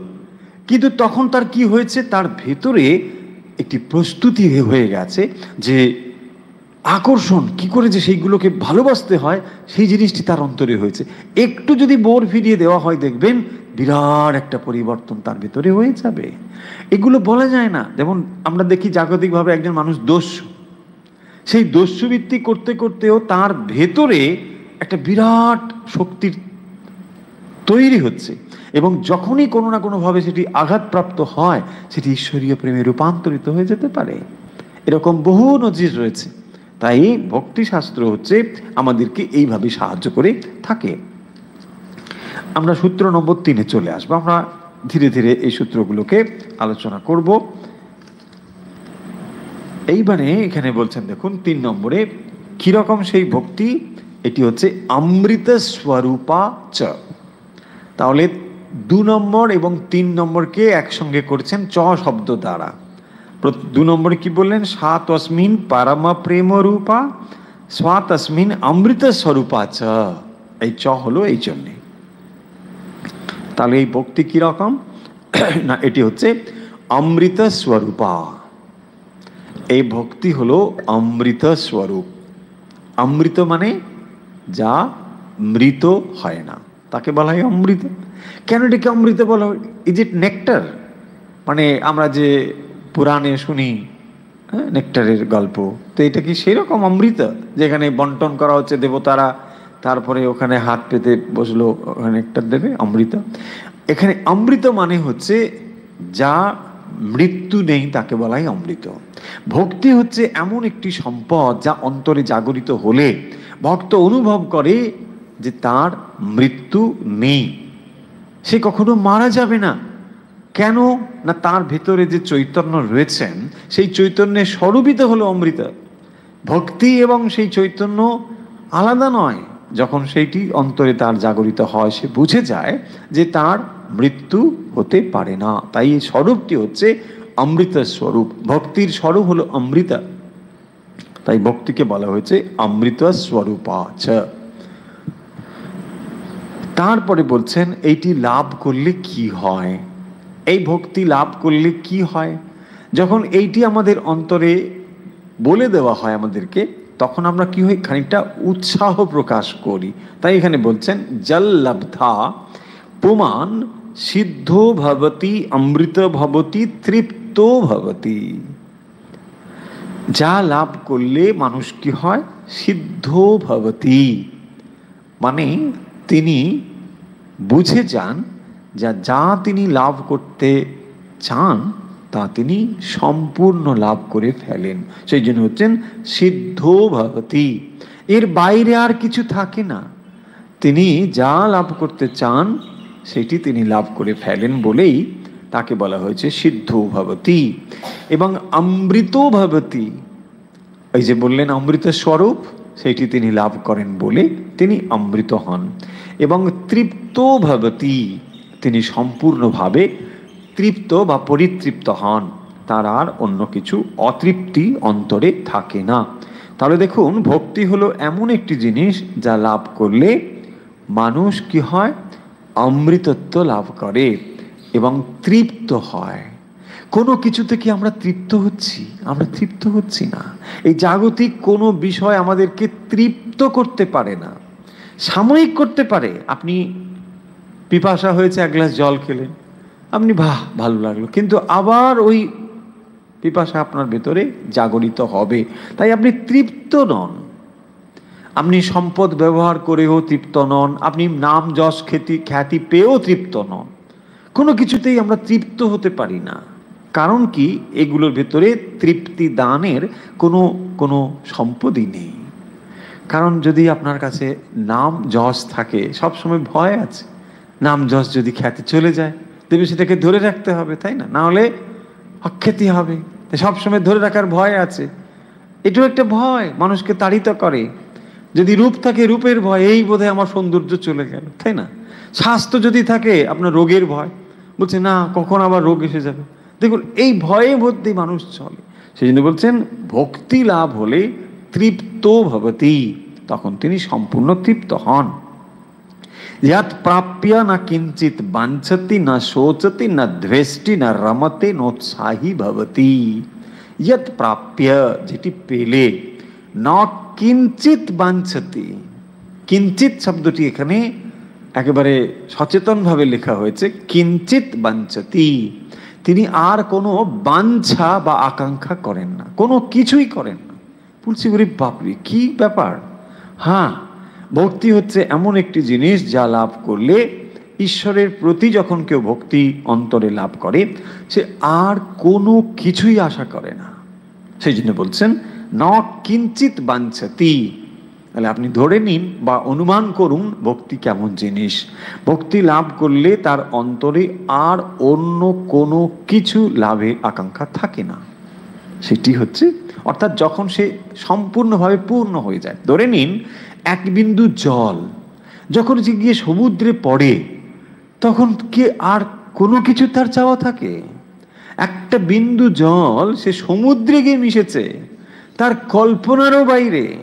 কিন্তু তখন তার কি হয়েছে? তার ভেতরে একটি প্রস্তুতি হয়ে গেছে যে আকর্ষণ, কি করে যে সেইগুলোকে ভালোবাসতে হয়, সেই জিনিসটি তার অন্তরে হয়েছে। একটু যদি বোর ফিরিয়ে দেওয়া হয়, দেখবেন বিরাট একটা পরিবর্তন তার ভেতরে হয়ে যাবে। এগুলো বলা যায় না। যেমন আমরা দেখি জাগতিকভাবে একজন মানুষ দস্যু। সেই দস্যুবৃত্তি করতে করতেও তার ভেতরে একটা বিরাট শক্তির তৈরি হচ্ছে। এবং যখনই কোনো না কোনোভাবে সেটি আঘাতপ্রাপ্ত হয়, সেটি ঈশ্বরীয় প্রেমে রূপান্তরিত হয়ে যেতে পারে। এরকম বহু নজির রয়েছে। তাই ভক্তিশাস্ত্র হচ্ছে আমাদেরকে এইভাবে সাহায্য করে থাকে। আমরা সূত্র নম্বর তিনে চলে আসব। আমরা ধীরে ধীরে এই সূত্রগুলোকে আলোচনা করব। এইবারে এখানে বলছেন, দেখুন, তিন নম্বরে, কীরকম সেই ভক্তি? এটি হচ্ছে অমৃত স্বরূপা চ। তাহলে দু নম্বর এবং তিন নম্বরকে একসঙ্গে করেছেন চ শব্দ দ্বারা। দু নম্বরে কি বললেন? সাত অস্মিন পারমা প্রেম রূপা সাত অস্মিন অমৃত স্বরূপা চ। এই চ হলো এই জন্যে। তাহলে এই ভক্তি কীরকম না, এটি হচ্ছে অমৃত স্বরূপা। এই ভক্তি হলো অমৃত স্বরূপ। অমৃত মানে যা মৃত হয় না। তাকে বলা হয় অমৃত। কেন এটাকে অমৃত বলা হয়? ইজ ইট নেকটার মানে আমরা যে পুরাণে শুনি হ্যাঁ নেকটারের গল্প, তো এটা কি সেরকম অমৃত? যেখানে বন্টন করা হচ্ছে দেবতারা, তারপরে ওখানে হাত পেতে বসল, ওখানে নেকটার দেবে, অমৃত। এখানে অমৃত মানে হচ্ছে যা মৃত্যু নেই তাকে বলাই অমৃত। ভক্তি হচ্ছে এমন একটি সম্পদ যা অন্তরে জাগরিত হলে ভক্ত অনুভব করে যে তার মৃত্যু নেই। সে কখনো মারা যাবে না। কেন? না, তার ভেতরে যে চৈতন্য রয়েছেন, সেই চৈতন্যের স্বরূপিত হলো অমৃত। ভক্তি এবং সেই চৈতন্য আলাদা নয়। যখন সেইটি অন্তরে তার জাগরিত হয়, সে বুঝে যায় যে তার মৃত্যু হতে পারে না। তাই এই স্বরূপটি হচ্ছে অমৃত স্বরূপ। ভক্তির স্বরূপ হলো অমৃতা। তাই ভক্তিকে বলা হয়েছে অমৃত স্বরূপাচ। তারপরে বলছেন, এইটি লাভ করলে কি হয়? এই ভক্তি লাভ করলে কি হয়? যখন এইটি আমাদের অন্তরে বলে দেওয়া হয় আমাদেরকে, তখন আমরা কি হই? খানিকটা উৎসাহ প্রকাশ করি। তাই এখানে বলছেন, জল লব্ধা পুমান সিদ্ধ ভবতি, অমৃত ভবতি, তৃপ্ত ভবতি। যা লাভ করলে মানুষ কি হয়? সিদ্ধ ভবতি। মানে তিনি বুঝে যান যা যা তিনি লাভ করতে চান, তা তিনি সম্পূর্ণ লাভ করে ফেলেন। সেই জন্য হচ্ছেন সিদ্ধ ভগতি। এর বাইরে আর কিছু থাকে না। তিনি যা লাভ করতে চান, সেটি তিনি লাভ করে ফেলেন বলেই তাকে বলা হয়েছে সিদ্ধ ভবতী এবং অমৃত ভবতী এই যে বললেন অমৃত স্বরূপ সেইটি তিনি লাভ করেন বলে তিনি অমৃত হন। এবং তৃপ্ত ভবতী তিনি সম্পূর্ণভাবে তৃপ্ত বা পরিতৃপ্ত হন। তার আর অন্য কিছু অতৃপ্তি অন্তরে থাকে না। তাহলে দেখুন, ভক্তি হলো এমন একটি জিনিস যা লাভ করলে মানুষ কি হয়? অমৃতত্ব লাভ করে এবং তৃপ্ত হয়। কোনো কিছুতে কি আমরা তৃপ্ত হচ্ছি? আমরা তৃপ্ত হচ্ছি না। এই জাগতিক কোনো বিষয় আমাদেরকে তৃপ্ত করতে পারে না। সাময়িক করতে পারে। আপনি পিপাসা হয়েছে, এক গ্লাস জল খেলেন। আপনি, বাহ, ভালো লাগল। কিন্তু আবার ওই পিপাসা আপনার ভেতরে জাগরিত হবে। তাই আপনি তৃপ্ত নন। আপনি সম্পদ ব্যবহার করেও তৃপ্ত নন। আপনি নাম, যশ, খ্যাতি খ্যাতি পেয়েও তৃপ্ত নন। কোনো কিছুতেই আমরা তৃপ্ত হতে পারি না। কারণ কি? এগুলোর ভেতরে তৃপ্তি দানের কোনো কোনো সম্পদই নেই। কারণ যদি আপনার কাছে নাম যশ থাকে, সবসময় ভয় আছে। নাম যশ যদি খ্যাতি চলে যায়, তবে সেটাকে ধরে রাখতে হবে, তাই না? না হলে অখ্যাতি হবে। সবসময় ধরে রাখার ভয় আছে। এটাও একটা ভয়, মানুষকে তাড়িত করে। যদি রূপ থাকে রূপের ভয়, এই বোধে আমার সৌন্দর্য চলে গেল, তাই না? স্বাস্থ্য যদি থাকে, আপনার রোগের ভয়। বলছে, না, কখন আবার রোগ এসে যাবে? দেখুন, এই ভয়ে মধ্যেই মানুষ চলে। সেই জন্য বলছেন, ভক্তি লাভ হলে তৃপ্ত ভবতী, তখন তিনি সম্পূর্ণ তৃপ্ত হন। ইয়াত প্রাপ্য না কিঞ্চিত বাঞ্ছতি, না শোচতি, না ধ্বেষ্টি না রমতে নোৎসাহী ভবতী। ইয়াত প্রাপ্য যেটি পেলে, ন কিঞ্চিত বাঞ্ছতি। কিঞ্চিত শব্দটি এখানে একেবারে সচেতনভাবে লেখা হয়েছে, কিঞ্চিত বাঞ্ছতি। তিনি আর কোনো বাঞ্ছা বা আকাঙ্ক্ষা করেন না, কোনো কিছুই করেন না। বলছি গরিব বাপরি, কি ব্যাপার? হ্যাঁ ভক্তি হচ্ছে এমন একটি জিনিস যা লাভ করলে ঈশ্বরের প্রতি যখন কেউ ভক্তি অন্তরে লাভ করে, সে আর কোনো কিছুই আশা করে না। সেই জন্য বলছেন ন কিঞ্চিত বাঞ্ছতি। তাহলে আপনি ধরে নিন বা অনুমান করুন ভক্তি কেমন জিনিস। ভক্তি লাভ করলে তার অন্তরে আর অন্য কোনো কিছু লাভের আকাঙ্ক্ষা থাকে না। সেটি হচ্ছে, অর্থাৎ যখন সে সম্পূর্ণভাবে পূর্ণ হয়ে যায়, ধরে নিন এক বিন্দু জল, যখন সে গিয়ে সমুদ্রে পড়ে, তখন কি আর কোনো কিছু তার চাওয়া থাকে? একটা বিন্দু জল সে সমুদ্রে গিয়ে মিশেছে, তার কল্পনারও বাইরে।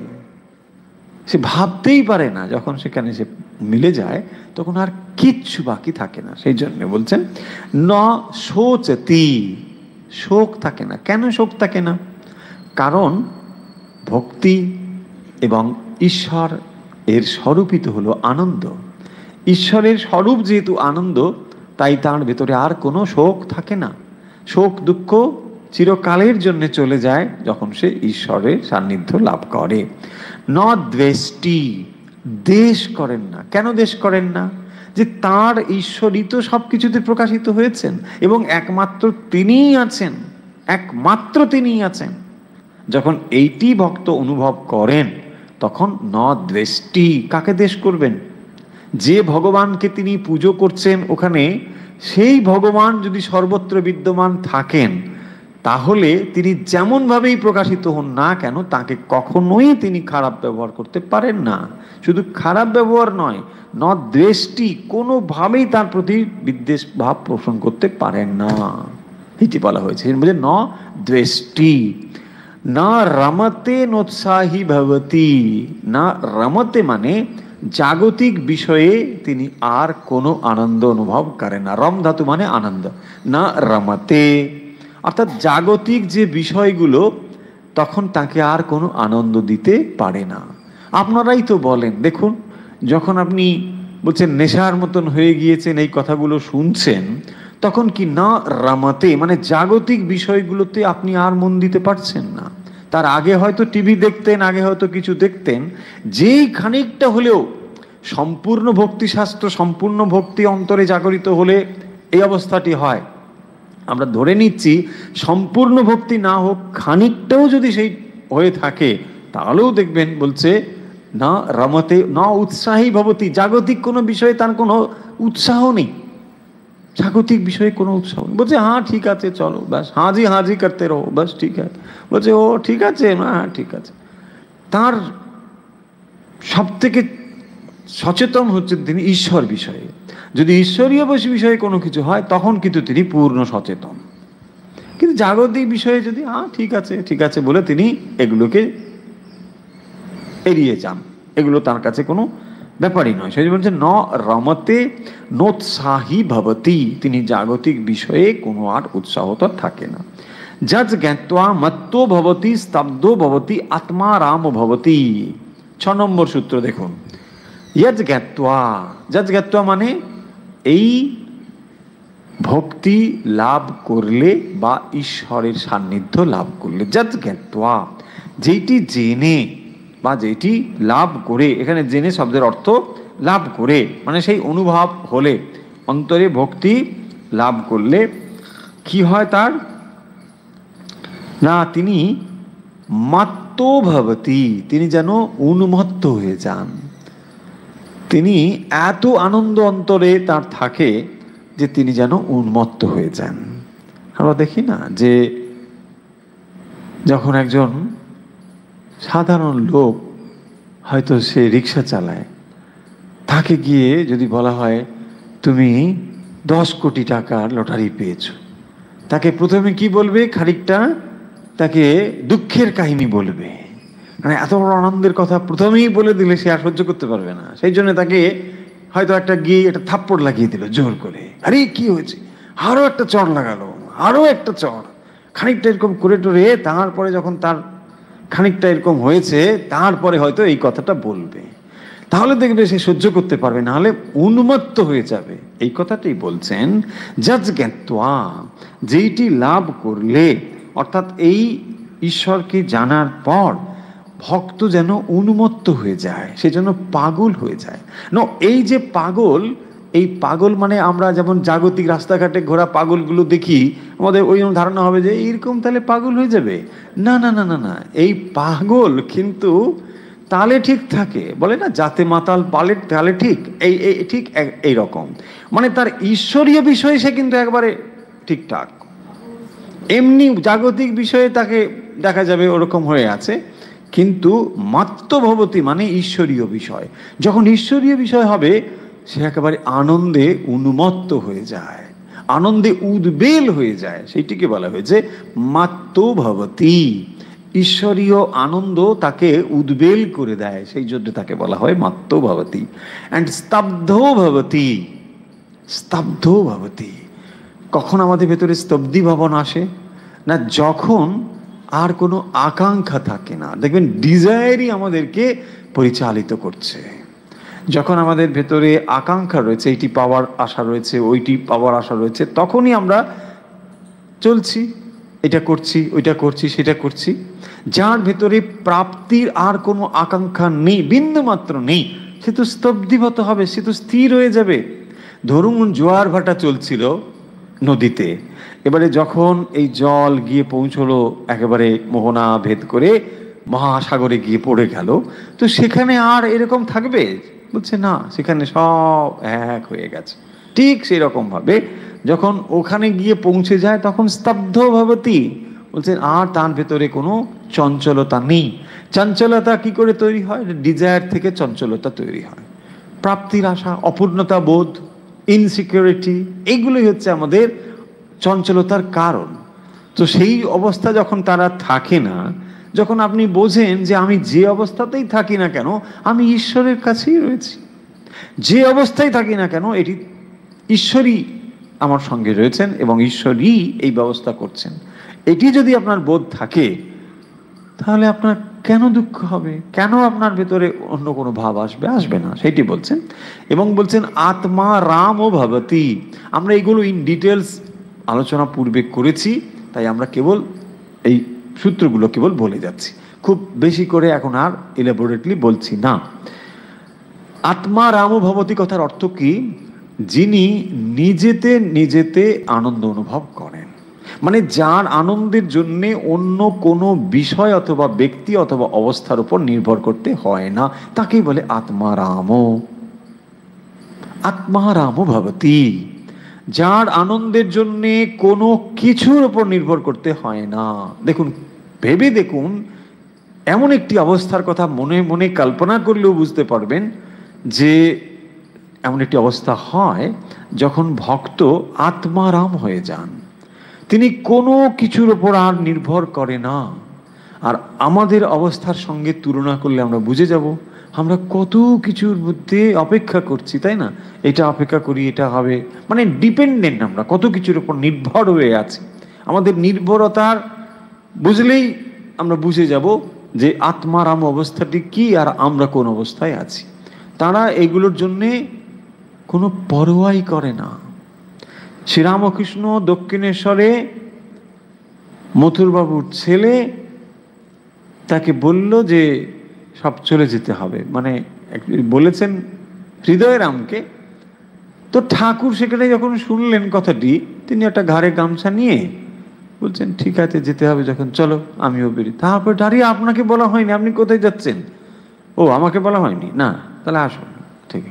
সে ভাবতেই পারে না, যখন সেখানে সে মিলে যায়, তখন আর কিচ্ছু বাকি থাকে না। সেই জন্য বলছেন, ন শোচতি, শোক থাকে না। কেন শোক থাকে না? কারণ ভক্তি এবং ঈশ্বর এর স্বরূপিত হলো আনন্দ। ঈশ্বরের স্বরূপ যেহেতু আনন্দ, তাই তার ভেতরে আর কোনো শোক থাকে না। শোক দুঃখ চিরকালের জন্য চলে যায়, যখন সে ঈশ্বরের সান্নিধ্য লাভ করে। ন দ্বেষ্টি, দেশ করেন না। কেন দেশ করেন না? যে তার ঈশ্বরই তো সব কিছুতে প্রকাশিত হয়েছেন এবং একমাত্র তিনিই আছেন, একমাত্র তিনিই আছেন। যখন এইটি ভক্ত অনুভব করেন, তখন ন দ্বেষ্টি কাকে দেশ করবেন? যে ভগবানকে তিনি পুজো করছেন ওখানে, সেই ভগবান যদি সর্বত্র বিদ্যমান থাকেন তাহলে তিনি যেমনভাবেই প্রকাশিত হন না কেন, তাকে কখনোই তিনি খারাপ ব্যবহার করতে পারেন না। শুধু খারাপ ব্যবহার নয় ন দ্বেষ্টি, কোনোভাবেই তার প্রতি বিদ্বেষ, ভাব পোষণ করতে পারেন না। এটি বলা হয়েছে। বলে ন দ্বেষ্টি। না রমতে নোৎসাহী ভবতী। না রমতে মানে জাগতিক বিষয়ে তিনি আর কোনো আনন্দ অনুভব করেন না। রম ধাতু মানে আনন্দ। না রমতে। অর্থাৎ জাগতিক যে বিষয়গুলো, তখন তাকে আর কোনো আনন্দ দিতে পারে না। আপনারাই তো বলেন, দেখুন, যখন আপনি বলছেন, নেশার মতন হয়ে গিয়েছেন, এই কথাগুলো শুনছেন, তখন কি না রামাতে মানে জাগতিক বিষয়গুলোতে আপনি আর মন দিতে পারছেন না। তার আগে হয়তো টিভি দেখতেন, আগে হয়তো কিছু দেখতেন, যেই খানিকটা হলেও সম্পূর্ণ ভক্তিশাস্ত্র, সম্পূর্ণ ভক্তি অন্তরে জাগরিত হলে এই অবস্থাটি হয়। আমরা ধরে নিচ্ছি সম্পূর্ণ ভক্তি না হোক, খানিকটাও যদি সেই হয়ে থাকে, তাহলেও দেখবেন বলছে, না রমতে, না উৎসাহী ভবতী, জাগতিক কোনো বিষয়ে তার কোনো উৎসাহ নেই। জাগতিক বিষয়ে কোনো উৎসাহ নেই। বলছে হ্যাঁ ঠিক আছে, চলো, ব্যাস, হাজি হাজি করতে রো, ব্যাস, ঠিক আছে। বলছে, ও, ঠিক আছে, না হ্যাঁ ঠিক আছে। তার সব থেকে সচেতন হচ্ছেন তিনি ঈশ্বর বিষয়ে। যদি ঈশ্বরীয় বিষয়ে কোনো কিছু হয়, তখন কিন্তু তিনি পূর্ণ সচেতন। কিন্তু জাগতিক বিষয়ে যদি হ্যাঁ ঠিক আছে ঠিক আছে বলে তিনি এগুলোকে এড়িয়ে যান, এগুলো তার কাছে কোনো ব্যাপারই নয়। সেই বলছে ন রমতে নোৎসাহী ভবতী তিনি জাগতিক বিষয়ে কোনো আর উৎসাহ তো থাকে না। যজ জ্ঞাত্বা মত্তো ভবতী, স্তব্ধ ভবতী আত্মা রাম ভবতী ছ নম্বর সূত্র দেখুন। মানে এই ভক্তি লাভ করলে বা ঈশ্বরের সান্নিধ্য লাভ করলে। যত জ্ঞাত্বা যেইটি জেনে বা যেটি লাভ করে, এখানে জেনে শব্দের অর্থ লাভ করে মানে সেই অনুভব হলে, অন্তরে ভক্তি লাভ করলে কি হয় তার? না, তিনি মাত্ত ভবতী তিনি যেন উন্মত্ত হয়ে যান। তিনি এত আনন্দ অন্তরে তার থাকে যে তিনি যেন উন্মত্ত হয়ে যান। আমরা দেখি না যে যখন একজন সাধারণ লোক হয়তো সে রিক্সা চালায়, তাকে গিয়ে যদি বলা হয়, তুমি দশ কোটি টাকার লটারি পেয়েছ। তাকে প্রথমে কি বলবে? খানিকটা তাকে দুঃখের কাহিনী বলবে। মানে এত বড় আনন্দের কথা প্রথমেই বলে দিলে সে আর সহ্য করতে পারবে না। সেই জন্য তাকে হয়তো একটা গিয়ে একটা থাপ্পড় লাগিয়ে দিল জোর করে। আরে, কি হয়েছে? আরও একটা চড় লাগালো আরও একটা চড়। খানিকটা এরকম করে টোরে তারপরে যখন তার খানিকটা এরকম হয়েছে, তারপরে হয়তো এই কথাটা বলবে। তাহলে দেখবে সে সহ্য করতে পারবে না হলে উন্মত্ত হয়ে যাবে। এই কথাটাই বলছেন যাজ জ্ঞাত্বা, যেইটি লাভ করলে, অর্থাৎ এই ঈশ্বরকে জানার পর ভক্ত যেন উন্মত্ত হয়ে যায়, সে যেন পাগল হয়ে যায়। ন এই যে পাগল, এই পাগল মানে আমরা যেমন জাগতিক রাস্তাঘাটে ঘোরা পাগলগুলো দেখি, আমাদের ওই ধারণা হবে যে এইরকম তাহলে পাগল হয়ে যাবে। না না না না না, এই পাগল কিন্তু তালে ঠিক থাকে। বলে না যাতে মাতাল পালে তালে ঠিক, এই এই, ঠিক এই রকম মানে তার ঈশ্বরীয় বিষয়ে সে কিন্তু একবারে ঠিকঠাক। এমনি জাগতিক বিষয়ে তাকে দেখা যাবে ওরকম হয়ে আছে। কিন্তু মাত্রভবতী মানে ঈশ্বরীয় বিষয়। যখন ঈশ্বরীয় বিষয় হবে, সে একেবারে আনন্দে উন্মত্ত হয়ে যায়, আনন্দে উদ্বেল হয়ে যায়। সেইটিকে বলা হয়েছে মাত্রভবতী। ঈশ্বরীয় আনন্দ তাকে উদ্বেল করে দেয়, সেই জন্য তাকে বলা হয় মাত্রভবতী। অ্যান্ড স্তব্ধ ভবতী স্তব্ধ ভবতী কখন আমাদের ভেতরে স্তব্ধি ভাবন আসে? না যখন আর কোনো আকাঙ্ক্ষা থাকে না। দেখবেন ডিজায়ারই আমাদেরকে পরিচালিত করছে। যখন আমাদের ভেতরে আকাঙ্ক্ষা রয়েছে, এইটি পাওয়ার আশা রয়েছে, ওইটি পাওয়ার আশা রয়েছে, তখনই আমরা চলছি, এটা করছি, ওইটা করছি, সেটা করছি। যার ভেতরে প্রাপ্তির আর কোনো আকাঙ্ক্ষা নেই, বিন্দুমাত্র নেই, সে তো স্তব্ধিভত হবে, সে তো স্থির হয়ে যাবে। ধরুন জোয়ার ভাটা চলছিল নদীতে এবারে যখন এই জল গিয়ে পৌঁছলো একেবারে মোহনা ভেদ করে মহাসাগরে গিয়ে পড়ে গেল, তো সেখানে আর এরকম থাকবে? বলছে, না, সেখানে সব এক হয়ে গেছে। ঠিক সেই রকমভাবে যখন ওখানে গিয়ে পৌঁছে যায়, তখন স্তব্ধ ভবতী বলছেন আর তার ভেতরে কোনো চঞ্চলতা নেই। চঞ্চলতা কি করে তৈরি হয়? ডিজায়ার থেকে চঞ্চলতা তৈরি হয়। প্রাপ্তির আশা, অপূর্ণতা বোধ ইনসিকিউরিটি এগুলোই হচ্ছে আমাদের চঞ্চলতার কারণ। তো সেই অবস্থা যখন তারা থাকে না, যখন আপনি বোঝেন যে আমি যে অবস্থাতেই থাকি না কেন, আমি ঈশ্বরের কাছেই রয়েছি। যে অবস্থায় থাকি না কেন, এটি ঈশ্বরই আমার সঙ্গে রয়েছেন এবং ঈশ্বরই এই ব্যবস্থা করছেন। এটি যদি আপনার বোধ থাকে, তাহলে আপনার কেন দুঃখ হবে? কেন আপনার ভেতরে অন্য কোনো ভাব আসবে? আসবে না, সেটি বলছেন। এবং বলছেন, আত্মা রাম ও ভবতী। আমরা এইগুলো ইন ডিটেলস আলোচনা পূর্বে করেছি, তাই আমরা কেবল এই সূত্রগুলো কেবল বলে যাচ্ছি। খুব বেশি করে এখন আর ইলাবোরেটলি বলছি না। আত্মা রাম ভবতী কথার অর্থ কি? যিনি নিজেতে নিজেতে আনন্দ অনুভব করেন। মানে যার আনন্দের জন্য অন্য কোনো বিষয় অথবা ব্যক্তি অথবা অবস্থার উপর নির্ভর করতে হয় না, তাকেই বলে আত্মারাম আত্মারাম ভবতী। যার আনন্দের জন্যে কোনো কিছুর উপর নির্ভর করতে হয় না। দেখুন, ভেবে দেখুন, এমন একটি অবস্থার কথা মনে মনে কল্পনা করলেও বুঝতে পারবেন যে এমন একটি অবস্থা হয় যখন ভক্ত আত্মারাম হয়ে যান। তিনি কোনো কিছুর ওপর আর নির্ভর করে না। আর আমাদের অবস্থার সঙ্গে তুলনা করলে আমরা বুঝে যাব আমরা কত কিছুর মধ্যে অপেক্ষা করছি, তাই না? এটা অপেক্ষা করি, এটা হবে। মানে ডিপেন্ডেন্ট আমরা, কত কিছুর উপর নির্ভর হয়ে আছি। আমাদের নির্ভরতার, বুঝলেই আমরা বুঝে যাব যে আত্মারাম অবস্থাটি কি আর আমরা কোন অবস্থায় আছি। তারা এগুলোর জন্যে কোনো পরোয়াই করে না। শ্রীরামকৃষ্ণ দক্ষিণেশ্বরে মথুরবাবুর ছেলে তাকে বলল যে সব চলে যেতে হবে। মানে বলেছেন হৃদয়রামকে তো ঠাকুর সেখানে যখন শুনলেন কথাটি, তিনি একটা ঘাড়ে গামছা নিয়ে বলছেন, ঠিক আছে, যেতে হবে যখন, চলো, আমিও বেরি তারপর দাঁড়িয়ে আপনাকে বলা হয়নি, আপনি কোথায় যাচ্ছেন? ও, আমাকে বলা হয়নি? না, তাহলে আসুন ঠিক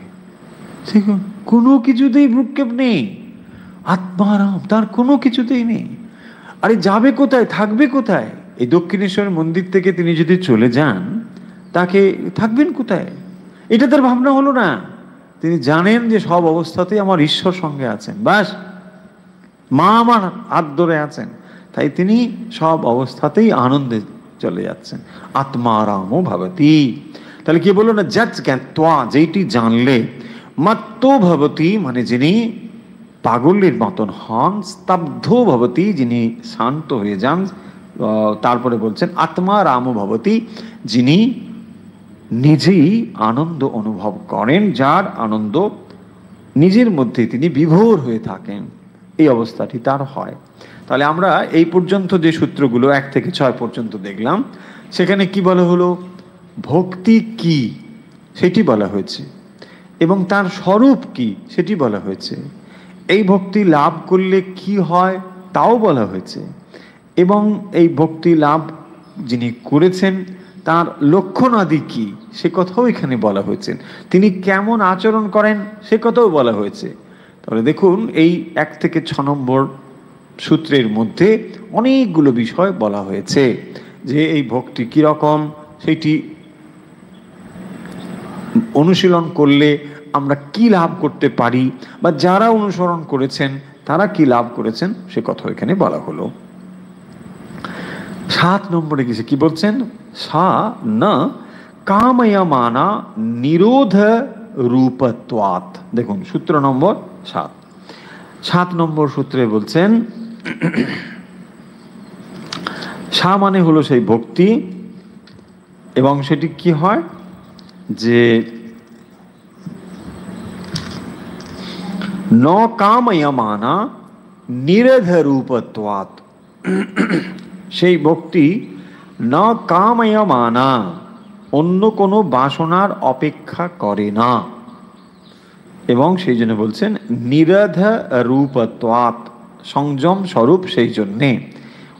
ঠিক কোনো কিছুতেই ভ্রুক্ষেপ নেই। আত্মারাম তার কোনো কিছুতেই নেই। আরে, যাবে কোথায়, থাকবে কোথায়? এই দক্ষিণেশ্বর মন্দির থেকে তিনি যদি চলে যান তাকে থাকবেন কোথায়? এটা তার ভাবনা হলো না। তিনি জানেন যে সব অবস্থাতেই আমার ঈশ্বর সঙ্গে আছেন। বাস, মা আমার হাত ধরে আছেন। তাই তিনি সব অবস্থাতেই আনন্দে চলে যাচ্ছেন। আত্মারামও ভাবতী। তাহলে কি বলল না যাচ জ্ঞাতয়া যেইটি জানলে মাত্র ভবতী মানে যিনি পাগলের মতন হন, স্তব্ধ ভবতী যিনি শান্ত হয়ে যান তারপরে বলছেন, আত্মা রাম ভবতী যিনি নিজেই আনন্দ অনুভব করেন, যার আনন্দ নিজের মধ্যে তিনি বিভোর হয়ে থাকেন। এই অবস্থাটি তার হয়। তাহলে আমরা এই পর্যন্ত যে সূত্রগুলো, এক থেকে ছয় পর্যন্ত দেখলাম, সেখানে কি বলা হলো? ভক্তি কি? সেটি বলা হয়েছে। এবং তার স্বরূপ কি? সেটি বলা হয়েছে। এই ভক্তি লাভ করলে কি হয়? তাও বলা হয়েছে। এবং এই ভক্তি লাভ যিনি করেছেন তার লক্ষণাদি কি? সে কথাও এখানে বলা হয়েছে। তিনি কেমন আচরণ করেন, সে কথাও বলা হয়েছে। তাহলে দেখুন, এই এক থেকে ছ নম্বর সূত্রের মধ্যে অনেকগুলো বিষয় বলা হয়েছে যে এই ভক্তি কীরকম সেটি অনুশীলন করলে আমরা কি লাভ করতে পারি, বা যারা অনুসরণ করেছেন, তারা কি লাভ করেছেন, সে কথা এখানে বলা হলো। সাত নম্বরে গেছে কি বলছেন? সা না কাময়মানা নিরোধ রূপত্বাত দেখুন সূত্র নম্বর সাত সাত নম্বর সূত্রে বলছেন সা মানে হলো সেই ভক্তি এবং সেটি কি হয় যে ন কাময়মানা নিরধ রূপত্বাত সেই ভক্তি ন কাময়মানা, অন্য কোনো বাসনার অপেক্ষা করে না। এবং সেই জন্য বলছেন, নিরধ রূপত্বাত সংযম স্বরূপ সেই জন্যে।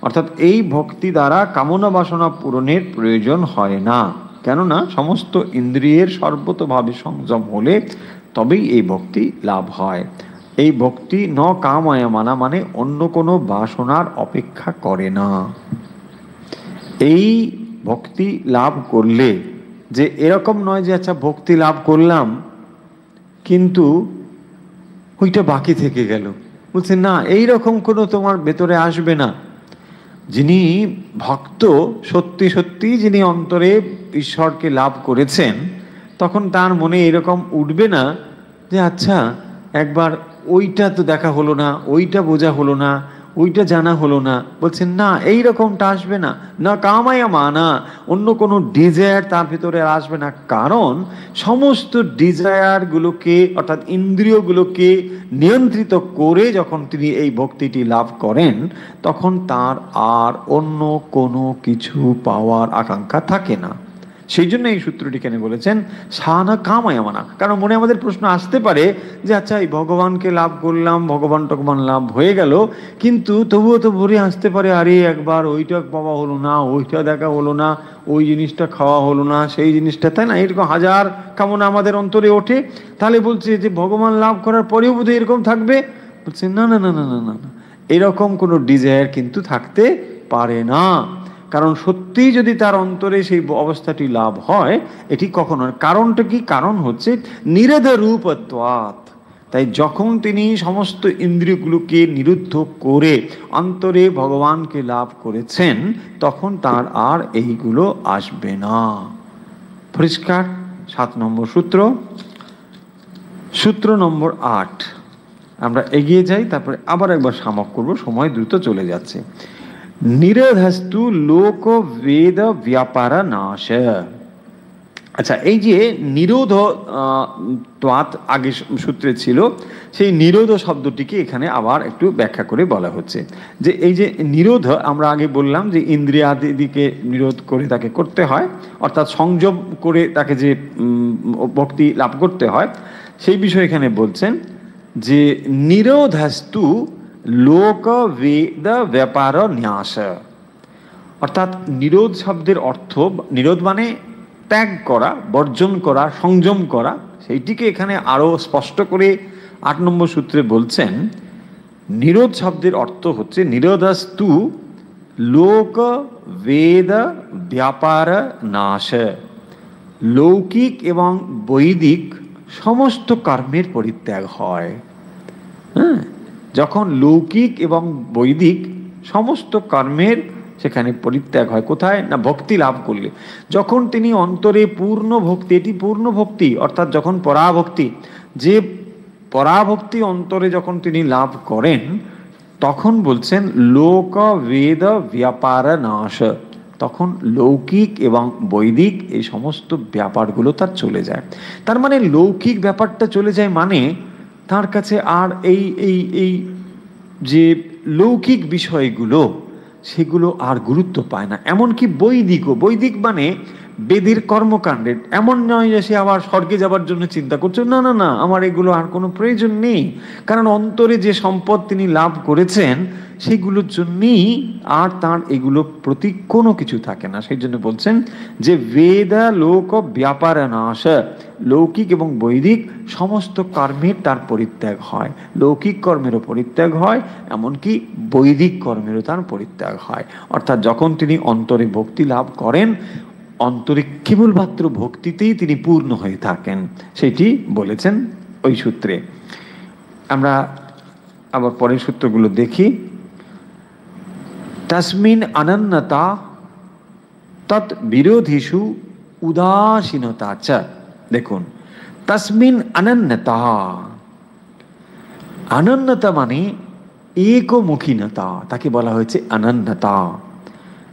অর্থাৎ এই ভক্তি দ্বারা কামনা বাসনা পূরণের প্রয়োজন হয় না। কেননা, সমস্ত ইন্দ্রিয়ের সর্বতভাবে সংযম হলে তবেই এই ভক্তি লাভ হয়। এই ভক্তি ন কামায়া মানা মানে অন্য কোনো বাসনার অপেক্ষা করে না। এই ভক্তি লাভ করলে, যে এরকম নয় যে আচ্ছা ভক্তি লাভ করলাম, কিন্তু ওইটা বাকি থেকে গেল। বলছে, না এই রকম কোনো তোমার ভেতরে আসবে না। যিনি ভক্ত, সত্যি সত্যি যিনি অন্তরে ঈশ্বরকে লাভ করেছেন, তখন তার মনে এরকম উঠবে না যে আচ্ছা একবার ওইটা তো দেখা হলো না, ওইটা বোঝা হলো না ওইটা জানা হলো না। বলছেন না, এই রকমটা আসবে না। না কামায়া মানা, অন্য কোনো ডিজায়ার তার ভিতরে আসবে না। কারণ সমস্ত ডিজায়ারগুলোকে অর্থাৎ ইন্দ্রিয়গুলোকে নিয়ন্ত্রিত করে যখন তিনি এই ভক্তিটি লাভ করেন, তখন তার আর অন্য কোনো কিছু পাওয়ার আকাঙ্ক্ষা থাকে না। সেই জন্য এই সূত্রটি কেন বলেছেন, সানা কামায় মানা কারণ মনে আমাদের প্রশ্ন আসতে পারে যে আচ্ছা এই ভগবানকে লাভ করলাম, ভগবান টগবান লাভ হয়ে গেল, কিন্তু তবুও তো ভরে আসতে পারে, আরে একবার ওইটা পাওয়া হলো না, ওইটা দেখা হলো না, ওই জিনিসটা খাওয়া হলো না, সেই জিনিসটা। তাই না? এরকম হাজার কামনা আমাদের অন্তরে ওঠে। তাহলে বলছে যে, ভগবান লাভ করার পরেও বোধ এরকম থাকবে? বলছে, না না না না না না এরকম কোনো ডিজায়ার কিন্তু থাকতে পারে না। কারণ সত্যিই যদি তার অন্তরে সেই অবস্থাটি লাভ হয়, এটি কখনো কারণটা কি? কারণ হচ্ছে নিরেধ রূপত্বাৎ। তাই যখন তিনি সমস্ত ইন্দ্রিয়গুলোকে নিরুদ্ধ করে অন্তরে ভগবানকে লাভ করেছেন, তখন তার আর এইগুলো আসবে না। পরিষ্কার? সাত নম্বর সূত্র। সূত্র নম্বর আট। আমরা এগিয়ে যাই, তারপরে আবার একবার সামক করব। সময় দ্রুত চলে যাচ্ছে। নিরধস্তু লোক বেদ ব্যাপার নাশ আচ্ছা এই যে নিরোধ তোয়াত আগে সূত্রে ছিল, সেই নিরোধ শব্দটিকে এখানে আবার একটু ব্যাখ্যা করে বলা হচ্ছে। যে এই যে নিরোধ, আমরা আগে বললাম যে ইন্দ্রিয়াদিকে নিরোধ করে তাকে করতে হয়, অর্থাৎ সংযম করে তাকে যে ভক্তি লাভ করতে হয়, সেই বিষয়ে এখানে বলছেন যে নিরোধাস্তু লোক বেদ ব্যাপার ন্যাস। অর্থাৎ নিরোধ শব্দের অর্থ, নিরোধ মানে ত্যাগ করা, বর্জন করা, সংযম করা। সেইটিকে এখানে আরও স্পষ্ট করে আট নম্বর সূত্রে বলছেন, নিরোধ শব্দের অর্থ হচ্ছে নিরোধাস্তু লোক বেদ ব্যাপার নাশ লৌকিক এবং বৈদিক সমস্ত কর্মের পরিত্যাগ হয়। হ্যাঁ? যখন লৌকিক এবং বৈদিক সমস্ত কর্মের সেখানে পরিত্যাগ হয়। কোথায়? না, ভক্তি লাভ করলে। যখন তিনি অন্তরে পূর্ণ ভক্তি, এটি পূর্ণ ভক্তি, অর্থাৎ যখন পরাভক্তি, যে পরাভক্তি অন্তরে যখন তিনি লাভ করেন, তখন বলছেন, লোক বেদ ব্যাপার নাশ। তখন লৌকিক এবং বৈদিক এই সমস্ত ব্যাপারগুলো তার চলে যায়। তার মানে লৌকিক ব্যাপারটা চলে যায় মানে তার কাছে আর এই এই এই যে লৌকিক বিষয়গুলো, সেগুলো আর গুরুত্ব পায় না। এমনকি বৈদিকও, বৈদিক মানে বেদির কর্মকাণ্ডের এমন নয় যে সে আবার স্বর্গে যাবার জন্য চিন্তা করছে। না না না, আমার এগুলো আর কোনো প্রয়োজন নেই। কারণ অন্তরে যে সম্পদ তিনি লাভ করেছেন, সেগুলোর জন্যই আর তার এগুলো প্রতি কোনো কিছু থাকে না। সেই জন্য বলছেন যে বেদা লোক ব্যাপার নাশ লৌকিক এবং বৈদিক সমস্ত কর্মের তার পরিত্যাগ হয়। লৌকিক কর্মেরও পরিত্যাগ হয়, এমনকি বৈদিক কর্মেরও তার পরিত্যাগ হয়। অর্থাৎ যখন তিনি অন্তরে ভক্তি লাভ করেন অন্তরে কেবলমাত্র ভক্তিতেই তিনি পূর্ণ হয়ে থাকেন। সেটি বলেছেন ওই সূত্রে। আমরা আবার পরের সূত্রগুলো দেখি। তসমিন অনন্যতা তৎ বিরোধীষু উদাসীনতা চ। দেখুন, তসমিন অনন্যতা অনন্যতা মানে একমুখীনতা, তাকে বলা হয়েছে অনন্যতা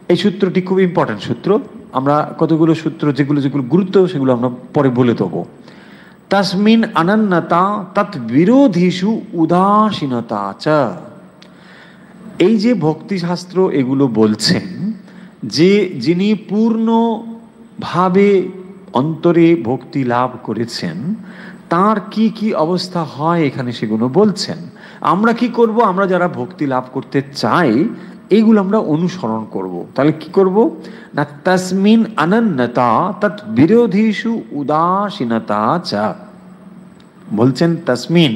এই সূত্রটি খুব ইম্পর্টেন্ট সূত্র। আমরা কতগুলো সূত্র, যেগুলো যেগুলো গুরুত্ব, সেগুলো আমরা পরে বলে দেবো। তসমিন অনন্যতা তৎ বিরোধীষু উদাসীনতা চ। এই যে ভক্তিশাস্ত্র এগুলো বলছেন, যে যিনি পূর্ণভাবে অন্তরে ভক্তি লাভ করেছেন, তার কি কি অবস্থা হয় এখানে সেগুলো বলছেন। আমরা কি করব? আমরা যারা ভক্তি লাভ করতে চাই এইগুলো আমরা অনুসরণ করব। তাহলে কি করব? না তসমিন অনন্যতা তৎ বিরোধীষু উদাসীনতা চা। বলছেন তসমিন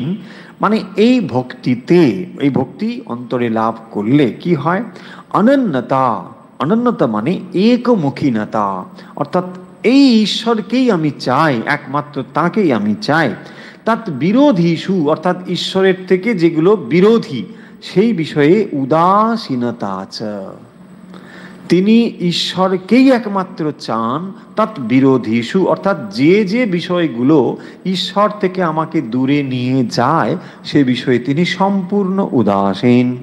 মানে এই ভক্তিতে, এই ভক্তি অন্তরে লাভ করলে কি হয়? অনন্যতা অনন্যতা মানে একমুখীনতা, অর্থাৎ এই ঈশ্বরকেই আমি চাই, একমাত্র তাকেই আমি চাই। তাত বিরোধীষু, অর্থাৎ ঈশ্বরের থেকে যেগুলো বিরোধী সেই বিষয়ে উদাসীনতা আছে। তিনি ঈশ্বরকেই একমাত্র চান, তৎ বিরোধীষু, অর্থাৎ যে যে বিষয়গুলো ঈশ্বর থেকে আমাকে দূরে নিয়ে যায়, সে বিষয়ে তিনি সম্পূর্ণ উদাসীন।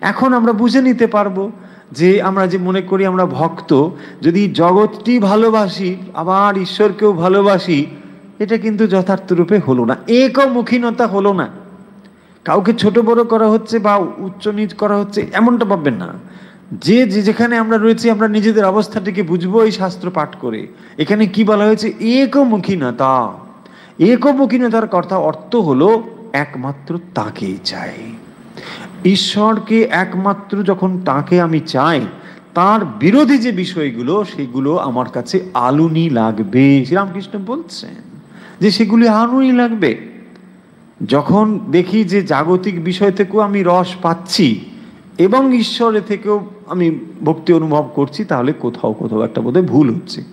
এখন আমরা বুঝে নিতে পারব যে আমরা যে মনে করি আমরা ভক্ত, যদি জগৎটি ভালোবাসি, আবার ঈশ্বরকেও ভালোবাসি, এটা কিন্তু যথার্থ রূপে হলো না। একমুখীনতা হলো না। কাউকে ছোট বড় করা হচ্ছে বা উচ্চ নিচ করা হচ্ছে, এমনটা পাবেন না। যে যে যেখানে আমরা রয়েছি, আমরা নিজেদের অবস্থাটিকে বুঝব এই শাস্ত্র পাঠ করে। এখানে কি বলা হয়েছে? একমুখীনতা। একমুখীনতার কথা অর্থ হলো একমাত্র তাকেই চাই। ঈশ্বরকে একমাত্র যখন তাকে আমি চাই, তার বিরোধী যে বিষয়গুলো, সেগুলো আমার কাছে আলুনি লাগবে। শ্রীরামকৃষ্ণ বলছেন যে সেগুলি আলুনি লাগবে। যখন দেখি যে জাগতিক বিষয় থেকেও আমি রস পাচ্ছি এবং ঈশ্বরের থেকেও আমি ভক্তি অনুভব করছি, তাহলে কোথাও কোথাও একটা বোধহয় ভুল হচ্ছে।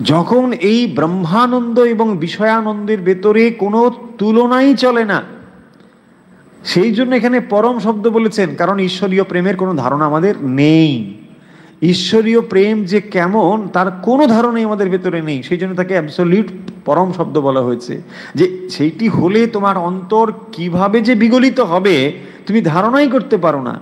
যখন এই ব্রহ্মানন্দ এবং বিষয়ানন্দের ভেতরে কোনো তুলনাই চলে না, সেই জন্য এখানে পরম শব্দ বলেছেন, কারণ ঈশ্বরীয় প্রেমের কোনো ধারণা আমাদের নেই। ঈশ্বরীয় প্রেম যে কেমন, তার কোনো ধারণাই আমাদের ভেতরে নেই। সেই জন্য তাকে অ্যাবসলিউট পরম শব্দ বলা হয়েছে। যে সেইটি হলে তোমার অন্তর কীভাবে যে বিগলিত হবে, তুমি ধারণাই করতে পারো না।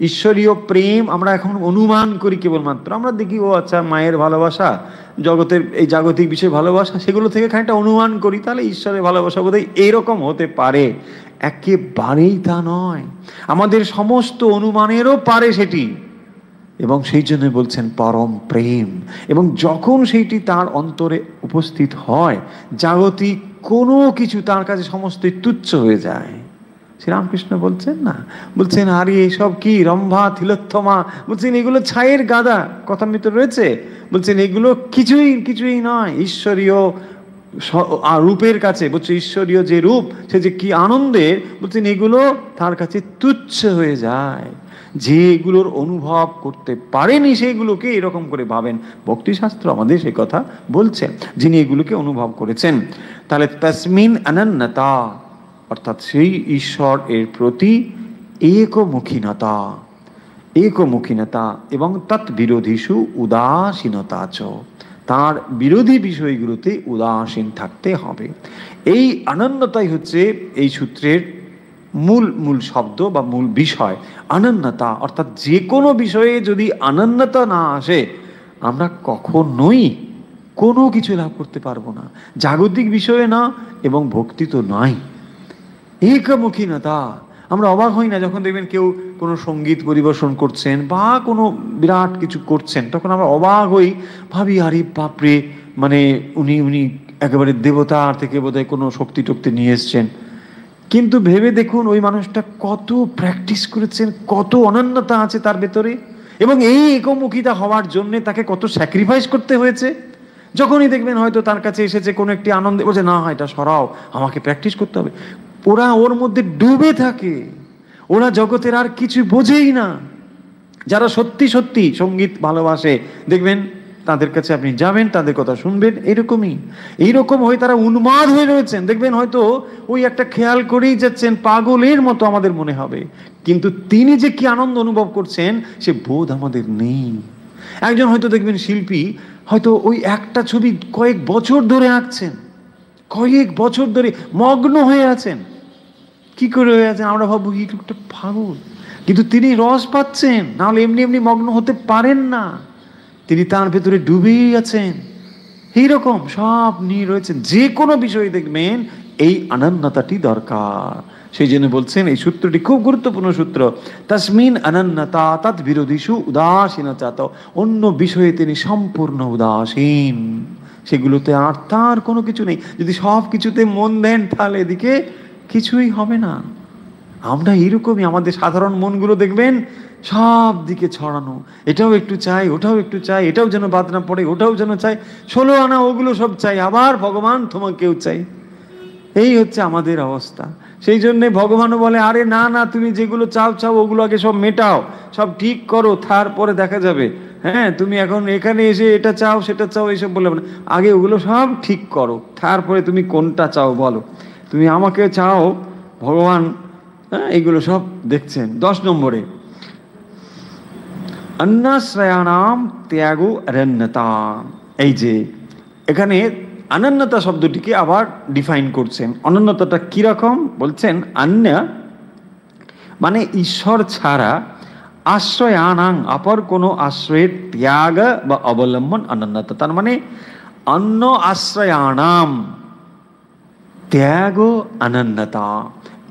ঈশ্বরীয় প্রেম আমরা এখন অনুমান করি কেবলমাত্র। আমরা দেখি, ও আচ্ছা মায়ের ভালোবাসা, জগতের এই জাগতিক বিষয়ে ভালোবাসা, সেগুলো থেকে খানিকটা অনুমান করি, তাহলে ঈশ্বরের ভালোবাসা বোধহয় এইরকম হতে পারে। একেবারেই তা নয়। আমাদের সমস্ত অনুমানেরও পারে সেটি। এবং সেই জন্য বলছেন পরম প্রেম। এবং যখন সেইটি তার অন্তরে উপস্থিত হয়, জাগতিক কোনো কিছু তার কাছে সমস্তই তুচ্ছ হয়ে যায়। শ্রীরামকৃষ্ণ বলছেন না? বলছেন, আরে, এসব কি? রম্ভা থিলোত্থমা বলছেন, এগুলো ছায়ের গাদা, কথা মিত্র রয়েছে? বলছেন, এগুলো কিছুই কিছুই নয়। ঈশ্বরীয় রূপের কাছে। বলছে, ঈশ্বরীয় যে রূপ, সে যে কি আনন্দের? বলছেন, এগুলো তার কাছে তুচ্ছ হয়ে যায়। যে এগুলোর অনুভব করতে পারেনি সেগুলোকে এরকম করে ভাবেন। ভক্তিশাস্ত্র আমাদের সে কথা বলছেন যিনি এগুলোকে অনুভব করেছেন। তাহলে তসমিন অনন্যতা অর্থাৎ সেই ঈশ্বর এর প্রতি একমুখীনতা একমুখীনতা এবং তৎবিরোধীষু উদাসীনতা চ তার বিরোধী বিষয়গুলোতে উদাসীন থাকতে হবে। এই আনন্দতাই হচ্ছে এই সূত্রের মূল মূল শব্দ বা মূল বিষয় আনন্যতা অর্থাৎ যে কোনো বিষয়ে যদি আনন্যতা না আসে, আমরা কখনোই কোনো কিছু লাভ করতে পারব না। জাগতিক বিষয়ে না, এবং ভক্তি তো নাই। একমুখীনতা, আমরা অবাক হই না যখন দেখবেন কেউ কোনো সংগীত পরিবেশন করছেন বা কোনো বিরাট কিছু করছেন, তখন আমরা অবাক হই, ভাবি, আরে বাপরে! মানে উনি উনি একেবারে দেবতার থেকে বোধহয় কোনো শক্তি টক্তি নিয়ে এসছেন। কিন্তু ভেবে দেখুন ওই মানুষটা কত প্র্যাকটিস করেছেন, কত অনন্যতা আছে তার ভেতরে। এবং এই একমুখিতা হওয়ার জন্য তাকে কত স্যাক্রিফাইস করতে হয়েছে। যখনই দেখবেন হয়তো তার কাছে এসেছে কোনো একটি আনন্দ, বলছে, না, এটা সরাও, আমাকে প্র্যাকটিস করতে হবে। ওরা ওর মধ্যে ডুবে থাকে। ওরা জগতের আর কিছু বোঝেই না। যারা সত্যি সত্যি সংগীত ভালোবাসে, দেখবেন তাদের কাছে আপনি যাবেন, তাদের কথা শুনবেন, এরকমই। এইরকম হয়ে তারা উন্মাদ হয়ে রয়েছেন। দেখবেন হয়তো ওই একটা খেয়াল করেই যাচ্ছেন, পাগলের মতো আমাদের মনে হবে। কিন্তু তিনি যে কি আনন্দ অনুভব করছেন, সে বোধ আমাদের নেই। একজন হয়তো দেখবেন শিল্পী, হয়তো ওই একটা ছবি কয়েক বছর ধরে আঁকছেন। কয়েক বছর ধরে মগ্ন হয়ে আছেন। কি করে হয়ে আছেন? আমরা ভাববো কি একটা পাগল। কিন্তু তিনি রস পাচ্ছেন। নাহলে এমনি এমনি মগ্ন হতে পারেন না। তিনি তার ভেতরে ডুবেই আছেন। এইরকম সব নিয়ে রয়েছেন। যে কোনো বিষয়ে দেখবেন, এই আনন্যতাটি দরকার। সেই জন্য বলছেন, এই সূত্রটি খুব গুরুত্বপূর্ণ সূত্র। তাসমিন অনন্যতা, তৎ বিরোধীষু উদাসীনতা তো অন্য বিষয়ে তিনি সম্পূর্ণ উদাসীন। সেগুলোতে আর তার কোনো কিছু নেই। যদি সব কিছুতে মন দেন, তাহলে এদিকে কিছুই হবে না। আমরা এরকমই আমাদের সাধারণ মনগুলো দেখবেন সব দিকে ছড়ানো। এটাও একটু চাই, ওটাও একটু চাই, এটাও যেন বাদ না পড়ে, ওটাও যেন চাই। ষোলো আনা, ওগুলো সব চাই, আবার ভগবান তোমাকেও চাই। এই হচ্ছে আমাদের অবস্থা। সেই জন্যে ভগবানও বলে, আরে না না, তুমি যেগুলো চাও চাও, ওগুলো আগে সব মেটাও। সব ঠিক করো, তারপরে দেখা যাবে। হ্যাঁ তুমি এখন এখানে এসে এটা চাও, সেটা চাও, এইসব বলে না আগে ওগুলো সব ঠিক করো। তারপরে তুমি কোনটা চাও বলো। তুমি আমাকে চাও, ভগবান হ্যাঁ এইগুলো সব দেখছেন। দশ নম্বরে অন্নাশ্রয়ানাম ত্যাগ অরণ্যতা। এই যে, এখানে অনন্যতা শব্দটিকে আবার ডিফাইন করছেন। অনন্যতাটা কীরকম? বলছেন অন্য মানে ঈশ্বর ছাড়া আশ্রয় আনাং অপর কোনো আশ্রয়ের ত্যাগ বা অবলম্বন অনন্যতা। তার মানে অন্য আশ্রয়ানাম, ত্যাগ অনন্যতা।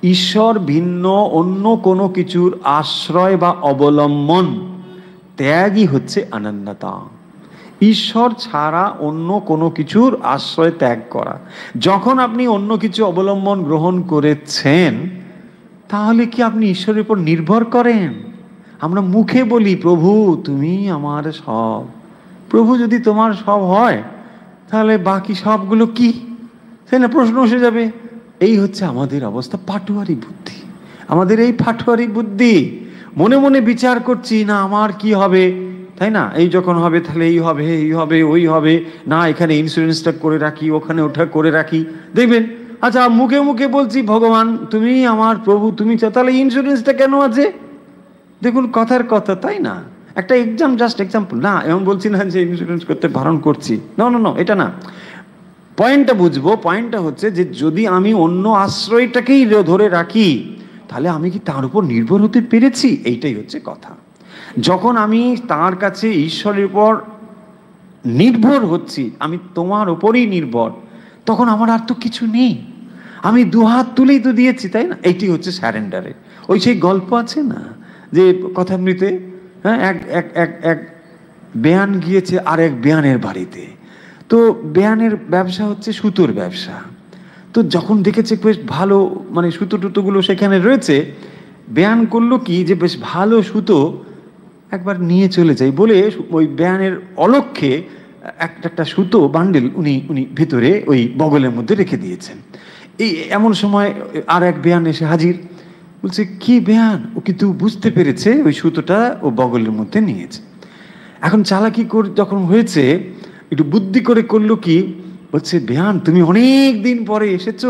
ঈশ্বর ভিন্ন অন্য কোনো কিছুর আশ্রয় বা অবলম্বন ত্যাগই হচ্ছে অনন্যতা। ঈশ্বর ছাড়া অন্য কোনো কিছুর আশ্রয় ত্যাগ করা। যখন আপনি অন্য কিছু অবলম্বন গ্রহণ করেছেন, তাহলে কি আপনি ঈশ্বরের উপর নির্ভর করেন? আমরা মুখে বলি, প্রভু, তুমি আমার সব। প্রভু, যদি তোমার সব হয়, তাহলে বাকি সবগুলো কি? তাই না? প্রশ্ন এসে যাবে, এই হচ্ছে আমাদের অবস্থা, পাটুয়ারি বুদ্ধি। আমাদের এই পাটুয়ারি বুদ্ধি মনে মনে বিচার করছি, না আমার কি হবে? তাই না? এই যখন হবে, তাহলে এই হবে এই হবে, ওই হবে। না, এখানে ইন্স্যুরেন্সটা করে রাখি, ওখানে ওটা করে রাখি। দেখবেন আচ্ছা মুখে মুখে বলছি, ভগবান, তুমি আমার প্রভু, তুমি তাহলে ইন্স্যুরেন্সটা কেন আছে? দেখুন, কথার কথা, তাই না? একটা এক্সাম জাস্ট এক্সাম্পল না, এমন বলছি না যে ইন্স্যুরেন্স করতে বারণ করছি। না না এটা না। পয়েন্টটা বুঝব পয়েন্টটা হচ্ছে যে যদি আমি অন্য আশ্রয়টাকেই ধরে রাখি তাহলে আমি কি তার উপর নির্ভর হতে পেরেছি? এইটাই হচ্ছে কথা। যখন আমি তার কাছে ঈশ্বরের উপর নির্ভর হচ্ছি, আমি তোমার ওপরেই নির্ভর, তখন আমার আর তো কিছু নেই। আমি দুহাত তুলেই তো দিয়েছি, তাই না? এইটি হচ্ছে স্যারেন্ডারে ওই সেই গল্প আছে না? যে কথামৃতে হ্যাঁ এক এক এক এক বেয়ান গিয়েছে আর এক বেয়ানের বাড়িতে। তো বেয়ানের ব্যবসা হচ্ছে সুতোর ব্যবসা। তো যখন দেখেছে বেশ ভালো মানে সুতো টুতোগুলো সেখানে রয়েছে বেয়ান করল কি যে বেশ ভালো সুতো একবার নিয়ে চলে যাই বলে ওই বেয়ানের অলক্ষে একটা একটা সুতো বান্ডেল উনি উনি ভিতরে ওই বগলের মধ্যে রেখে দিয়েছেন। এই এমন সময় আর এক বেয়ান এসে হাজির। বলছে, কি বেয়ান ও কিন্তু বুঝতে পেরেছে ওই সুতোটা ও বগলের মধ্যে নিয়েছে। এখন চালাকি করে, যখন হয়েছে, একটু বুদ্ধি করে করল কি বলছে, বেয়ান, তুমি অনেক দিন পরে এসেছ।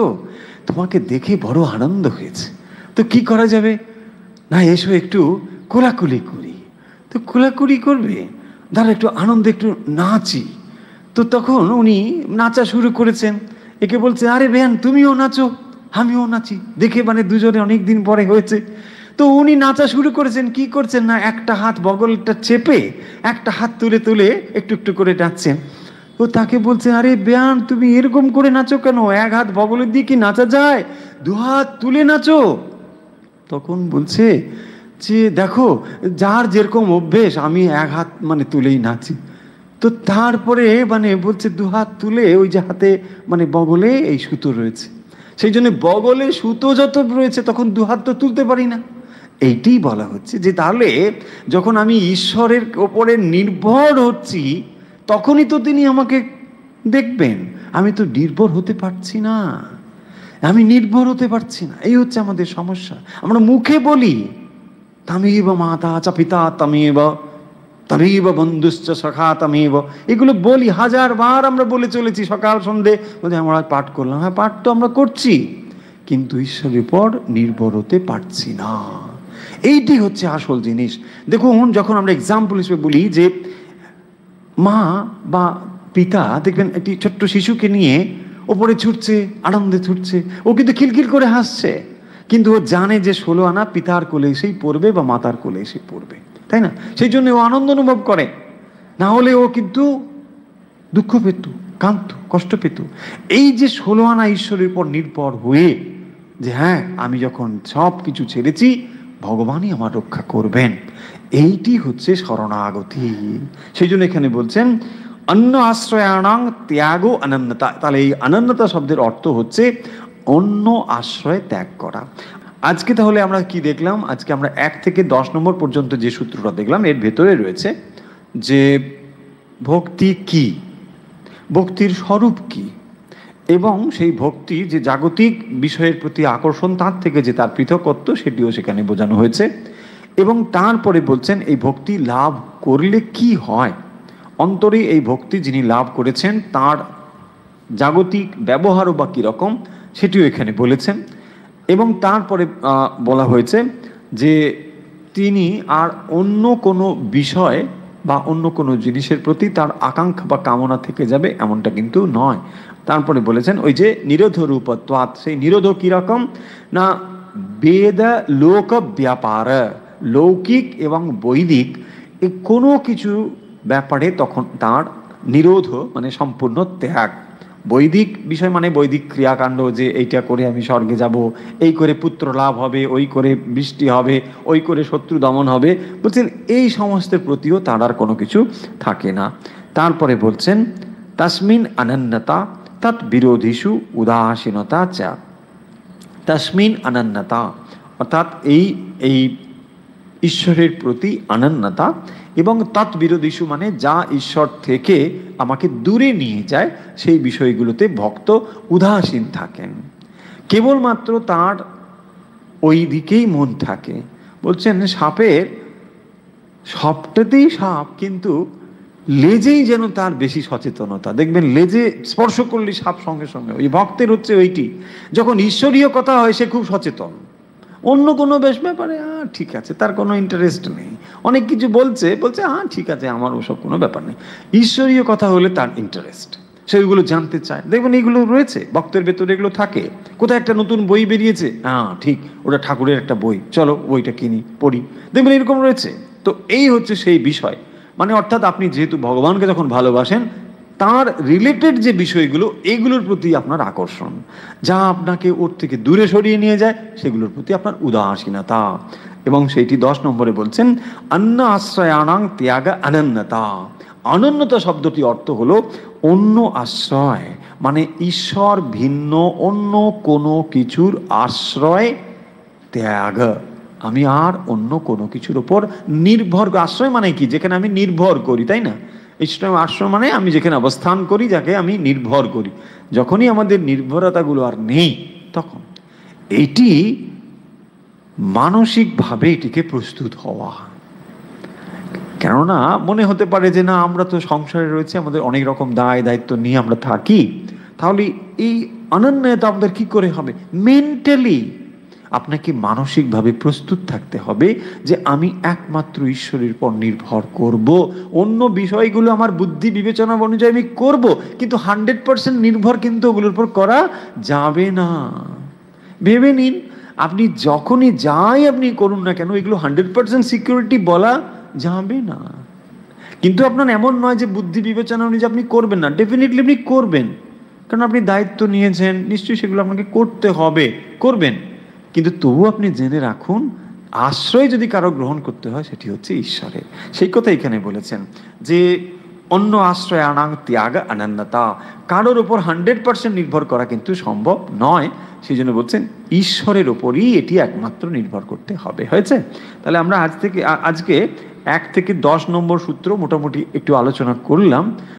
তোমাকে দেখে বড় আনন্দ হয়েছে। তো কি করা যাবে? না, এসো একটু কোলাকুলি করি। তো কোলাকুলি করবে? দাঁড়া একটু আনন্দে একটু নাচি। তো তখন উনি নাচা শুরু করেছেন। একে বলছে, আরে বেয়ান, তুমিও নাচো, আমিও নাচি। দেখে মানে দুজনে অনেক দিন পরে হয়েছে। তো উনি নাচা শুরু করেছেন, কি করছেন না, একটা হাত বগলটা চেপে একটা হাত তুলে তুলে একটু একটু করে নাচছেন। ও তাকে বলছে, আরে বেয়ান, তুমি এরকম করে নাচো কেন? এক হাত বগলের দিয়ে কি নাচা যায়? দু হাত তুলে নাচো। তখন বলছে যে, দেখো, যার যেরকম অভ্যেস, আমি এক হাত মানে তুলেই নাচি। তো তারপরে মানে বলছে, দু হাত তুলে ওই যে হাতে মানে বগলে এই সুতো রয়েছে। সেই জন্য বগলে সুতো যত রয়েছে, তখন দু হাত তো তুলতে পারি না। এইটাই বলা হচ্ছে যে, তাহলে যখন আমি ঈশ্বরের ওপরে নির্ভর হচ্ছি তখনই তো তিনি আমাকে দেখবেন। আমি তো নির্ভর হতে পারছি না। আমি নির্ভর হতে পারছি না। এই হচ্ছে আমাদের সমস্যা। আমরা মুখে বলি, তামেব মাতা চা পিতা তামেব, তমেব বন্ধুশ্চ সখা তামেব। এগুলো বলি, হাজার বার আমরা বলে চলেছি সকাল সন্ধে। বলছি, আমরা পাঠ করলাম। হ্যাঁ পাঠ তো আমরা করছি। কিন্তু ঈশ্বরের পর নির্ভর হতে পারছি না। এইটি হচ্ছে আসল জিনিস। দেখুন, যখন আমরা এক্সাম্পল হিসেবে বলি যে মা বা পিতা দেখবেন একটি ছোট্ট শিশুকে নিয়ে ওপরে ছুটছে আনন্দে ছুটছে, ও কিন্তু খিলখিল করে হাসছে। কিন্তু ও জানে যে ষোলো আনা পিতার কোলে এসেই পড়বে বা মাতার কোলে এসে পড়বে। তাই না? সেই জন্য ও আনন্দ অনুভব করে। না হলে ও কিন্তু দুঃখ পেত কান্ত কষ্ট পেত। এই যে ষোলো আনা ঈশ্বরের উপর নির্ভর হয়ে যে হ্যাঁ আমি যখন সব কিছু ছেড়েছি, ভগবানই আমার রক্ষা করবেন। এইটি হচ্ছে শরণাগতি। সেই জন্য এখানে বলছেন অন্য আশ্রয়াণাং ত্যাগ অনন্যতা। তাহলে এই অনন্যতা শব্দের অর্থ হচ্ছে অন্য আশ্রয় ত্যাগ করা। আজকে তাহলে আমরা কি দেখলাম? আজকে আমরা এক থেকে দশ নম্বর পর্যন্ত যে সূত্রটা দেখলাম, এর ভেতরে রয়েছে যে ভক্তি কি? ভক্তির স্বরূপ কি? এবং সেই ভক্তি যে জাগতিক বিষয়ের প্রতি আকর্ষণ, তার থেকে যে তার পৃথকত্ব, সেটিও সেখানে বোঝানো হয়েছে। এবং তারপরে বলছেন, এই ভক্তি লাভ করলে কি হয়? অন্তরে এই ভক্তি যিনি লাভ করেছেন, তার জাগতিক ব্যবহারও বা কীরকম, সেটিও এখানে বলেছেন। এবং তারপরে বলা হয়েছে যে তিনি আর অন্য কোনো বিষয় বা অন্য কোনো জিনিসের প্রতি তার আকাঙ্ক্ষা বা কামনা থেকে যাবে, এমনটা কিন্তু নয়। তারপরে বলেছেন, ওই যে নিরোধ রূপত্বাৎ, সেই নিরোধ কীরকম? না, বেদ লোক ব্যাপার। লৌকিক এবং বৈদিক এই কোনো কিছু ব্যাপারে তখন তার নিরোধ মানে সম্পূর্ণ ত্যাগ। বৈদিক বিষয় মানে বৈদিক ক্রিয়াকাণ্ড যে এইটা করে আমি স্বর্গে যাব, এই করে পুত্র লাভ হবে, ওই করে বৃষ্টি হবে, ওই করে শত্রু দমন হবে, বলছেন এই সমস্তের প্রতিও তার আর কোনো কিছু থাকে না। তারপরে বলছেন, তাসমিন অনন্যতা তৎ বিরোধীষু উদাসীনতা চা। তাসমিন অনন্যতা, অর্থাৎ এই এই ঈশ্বরের প্রতি অনন্যতা এবং তৎবিরোধীষু মানে যা ঈশ্বর থেকে আমাকে দূরে নিয়ে যায়, সেই বিষয়গুলোতে ভক্ত উদাসীন থাকেন। কেবলমাত্র তার ওই দিকেই মন থাকে। বলছেন, সাপের সবটাতেই সাপ, কিন্তু লেজেই যেন তার বেশি সচেতনতা। দেখবেন, লেজে স্পর্শ করলে সাপ সঙ্গে সঙ্গে, ওই ভক্তের হচ্ছে ওইটি। যখন ঈশ্বরীয় কথা হয়, সে খুব সচেতন। অন্য কোনো বেশ ব্যাপারে হ্যাঁ ঠিক আছে, তার কোনো ইন্টারেস্ট নেই। অনেক কিছু বলছে বলছে হ্যাঁ ঠিক আছে, আমার ওসব কোনো ব্যাপার নেই। ঈশ্বরীয় কথা হলে তার ইন্টারেস্ট সে ওইগুলো জানতে চায়। দেখবেন এইগুলো রয়েছে, ভক্তের ভেতরে এগুলো থাকে। কোথায় একটা নতুন বই বেরিয়েছে? হ্যাঁ ঠিক, ওটা ঠাকুরের একটা বই। চলো, বইটা কিনি, পড়ি। দেখবেন এরকম রয়েছে। তো এই হচ্ছে সেই বিষয়। মানে অর্থাৎ আপনি যেহেতু ভগবানকে যখন ভালোবাসেন তার রিলেটেড যে বিষয়গুলো, এগুলোর প্রতি আপনার আকর্ষণ। যা আপনাকে ওর থেকে দূরে সরিয়ে নিয়ে যায়, সেগুলোর প্রতি আপনার উদাসীনতা। এবং সেইটি দশ নম্বরে বলছেন অন্য আশ্রয়ানাং ত্যাগা অনন্যতা। অনন্যতা শব্দটি অর্থ হলো অন্য আশ্রয় মানে ঈশ্বর ভিন্ন, অন্য কোনো কিছুর আশ্রয় ত্যাগ। আমি আর অন্য কোনো কিছুর ওপর নির্ভর, আশ্রয় মানে কি? যেখানে আমি নির্ভর করি, তাই না? ইসলাম আশ্রয় মানে আমি যেখানে অবস্থান করি, যাকে আমি নির্ভর করি। যখনই আমাদের নির্ভরতাগুলো আর নেই, তখন এটি মানসিকভাবে এটিকে প্রস্তুত হওয়া। কেননা মনে হতে পারে যে না, আমরা তো সংসারে রয়েছে, আমাদের অনেক রকম দায়, দায়িত্ব নিয়ে আমরা থাকি। তাহলে এই অনন্যতা আমাদের কি করে হবে? মেন্টালি আপনাকে মানসিকভাবে প্রস্তুত থাকতে হবে যে আমি একমাত্র ঈশ্বরের পর নির্ভর করব। অন্য বিষয়গুলো আমার বুদ্ধি বিবেচনা অনুযায়ী আমি করব, কিন্তু হান্ড্রেড পার্সেন্ট নির্ভর কিন্তু ওগুলোর উপর করা যাবে না। ভেবে নিন, আপনি যখনই যাই আপনি করুন না কেন, এগুলো হান্ড্রেড পার্সেন্ট সিকিউরিটি বলা যাবে না। কিন্তু আপনার এমন নয় যে বুদ্ধি বিবেচনা অনুযায়ী আপনি করবেন না, ডেফিনেটলি আপনি করবেন। কারণ আপনি দায়িত্ব নিয়েছেন, নিশ্চয়ই সেগুলো আপনাকে করতে হবে, করবেন। কিন্তু তবু আপনি জেনে রাখুন, আশ্রয় যদি কারও গ্রহণ করতে হয়, সেটি হচ্ছে ঈশ্বরের। সেই কথা এখানে বলেছেন যে, অন্য আশ্রয় আনাং ত্যাগ আনন্দতা কারোর ওপর হান্ড্রেড পার্সেন্ট নির্ভর করা কিন্তু সম্ভব নয়। সেই জন্য বলছেন, ঈশ্বরের ওপরই এটি একমাত্র নির্ভর করতে হবে। হয়েছে? তাহলে আমরা আজ থেকে আজকে এক থেকে দশ নম্বর সূত্র মোটামুটি একটু আলোচনা করলাম।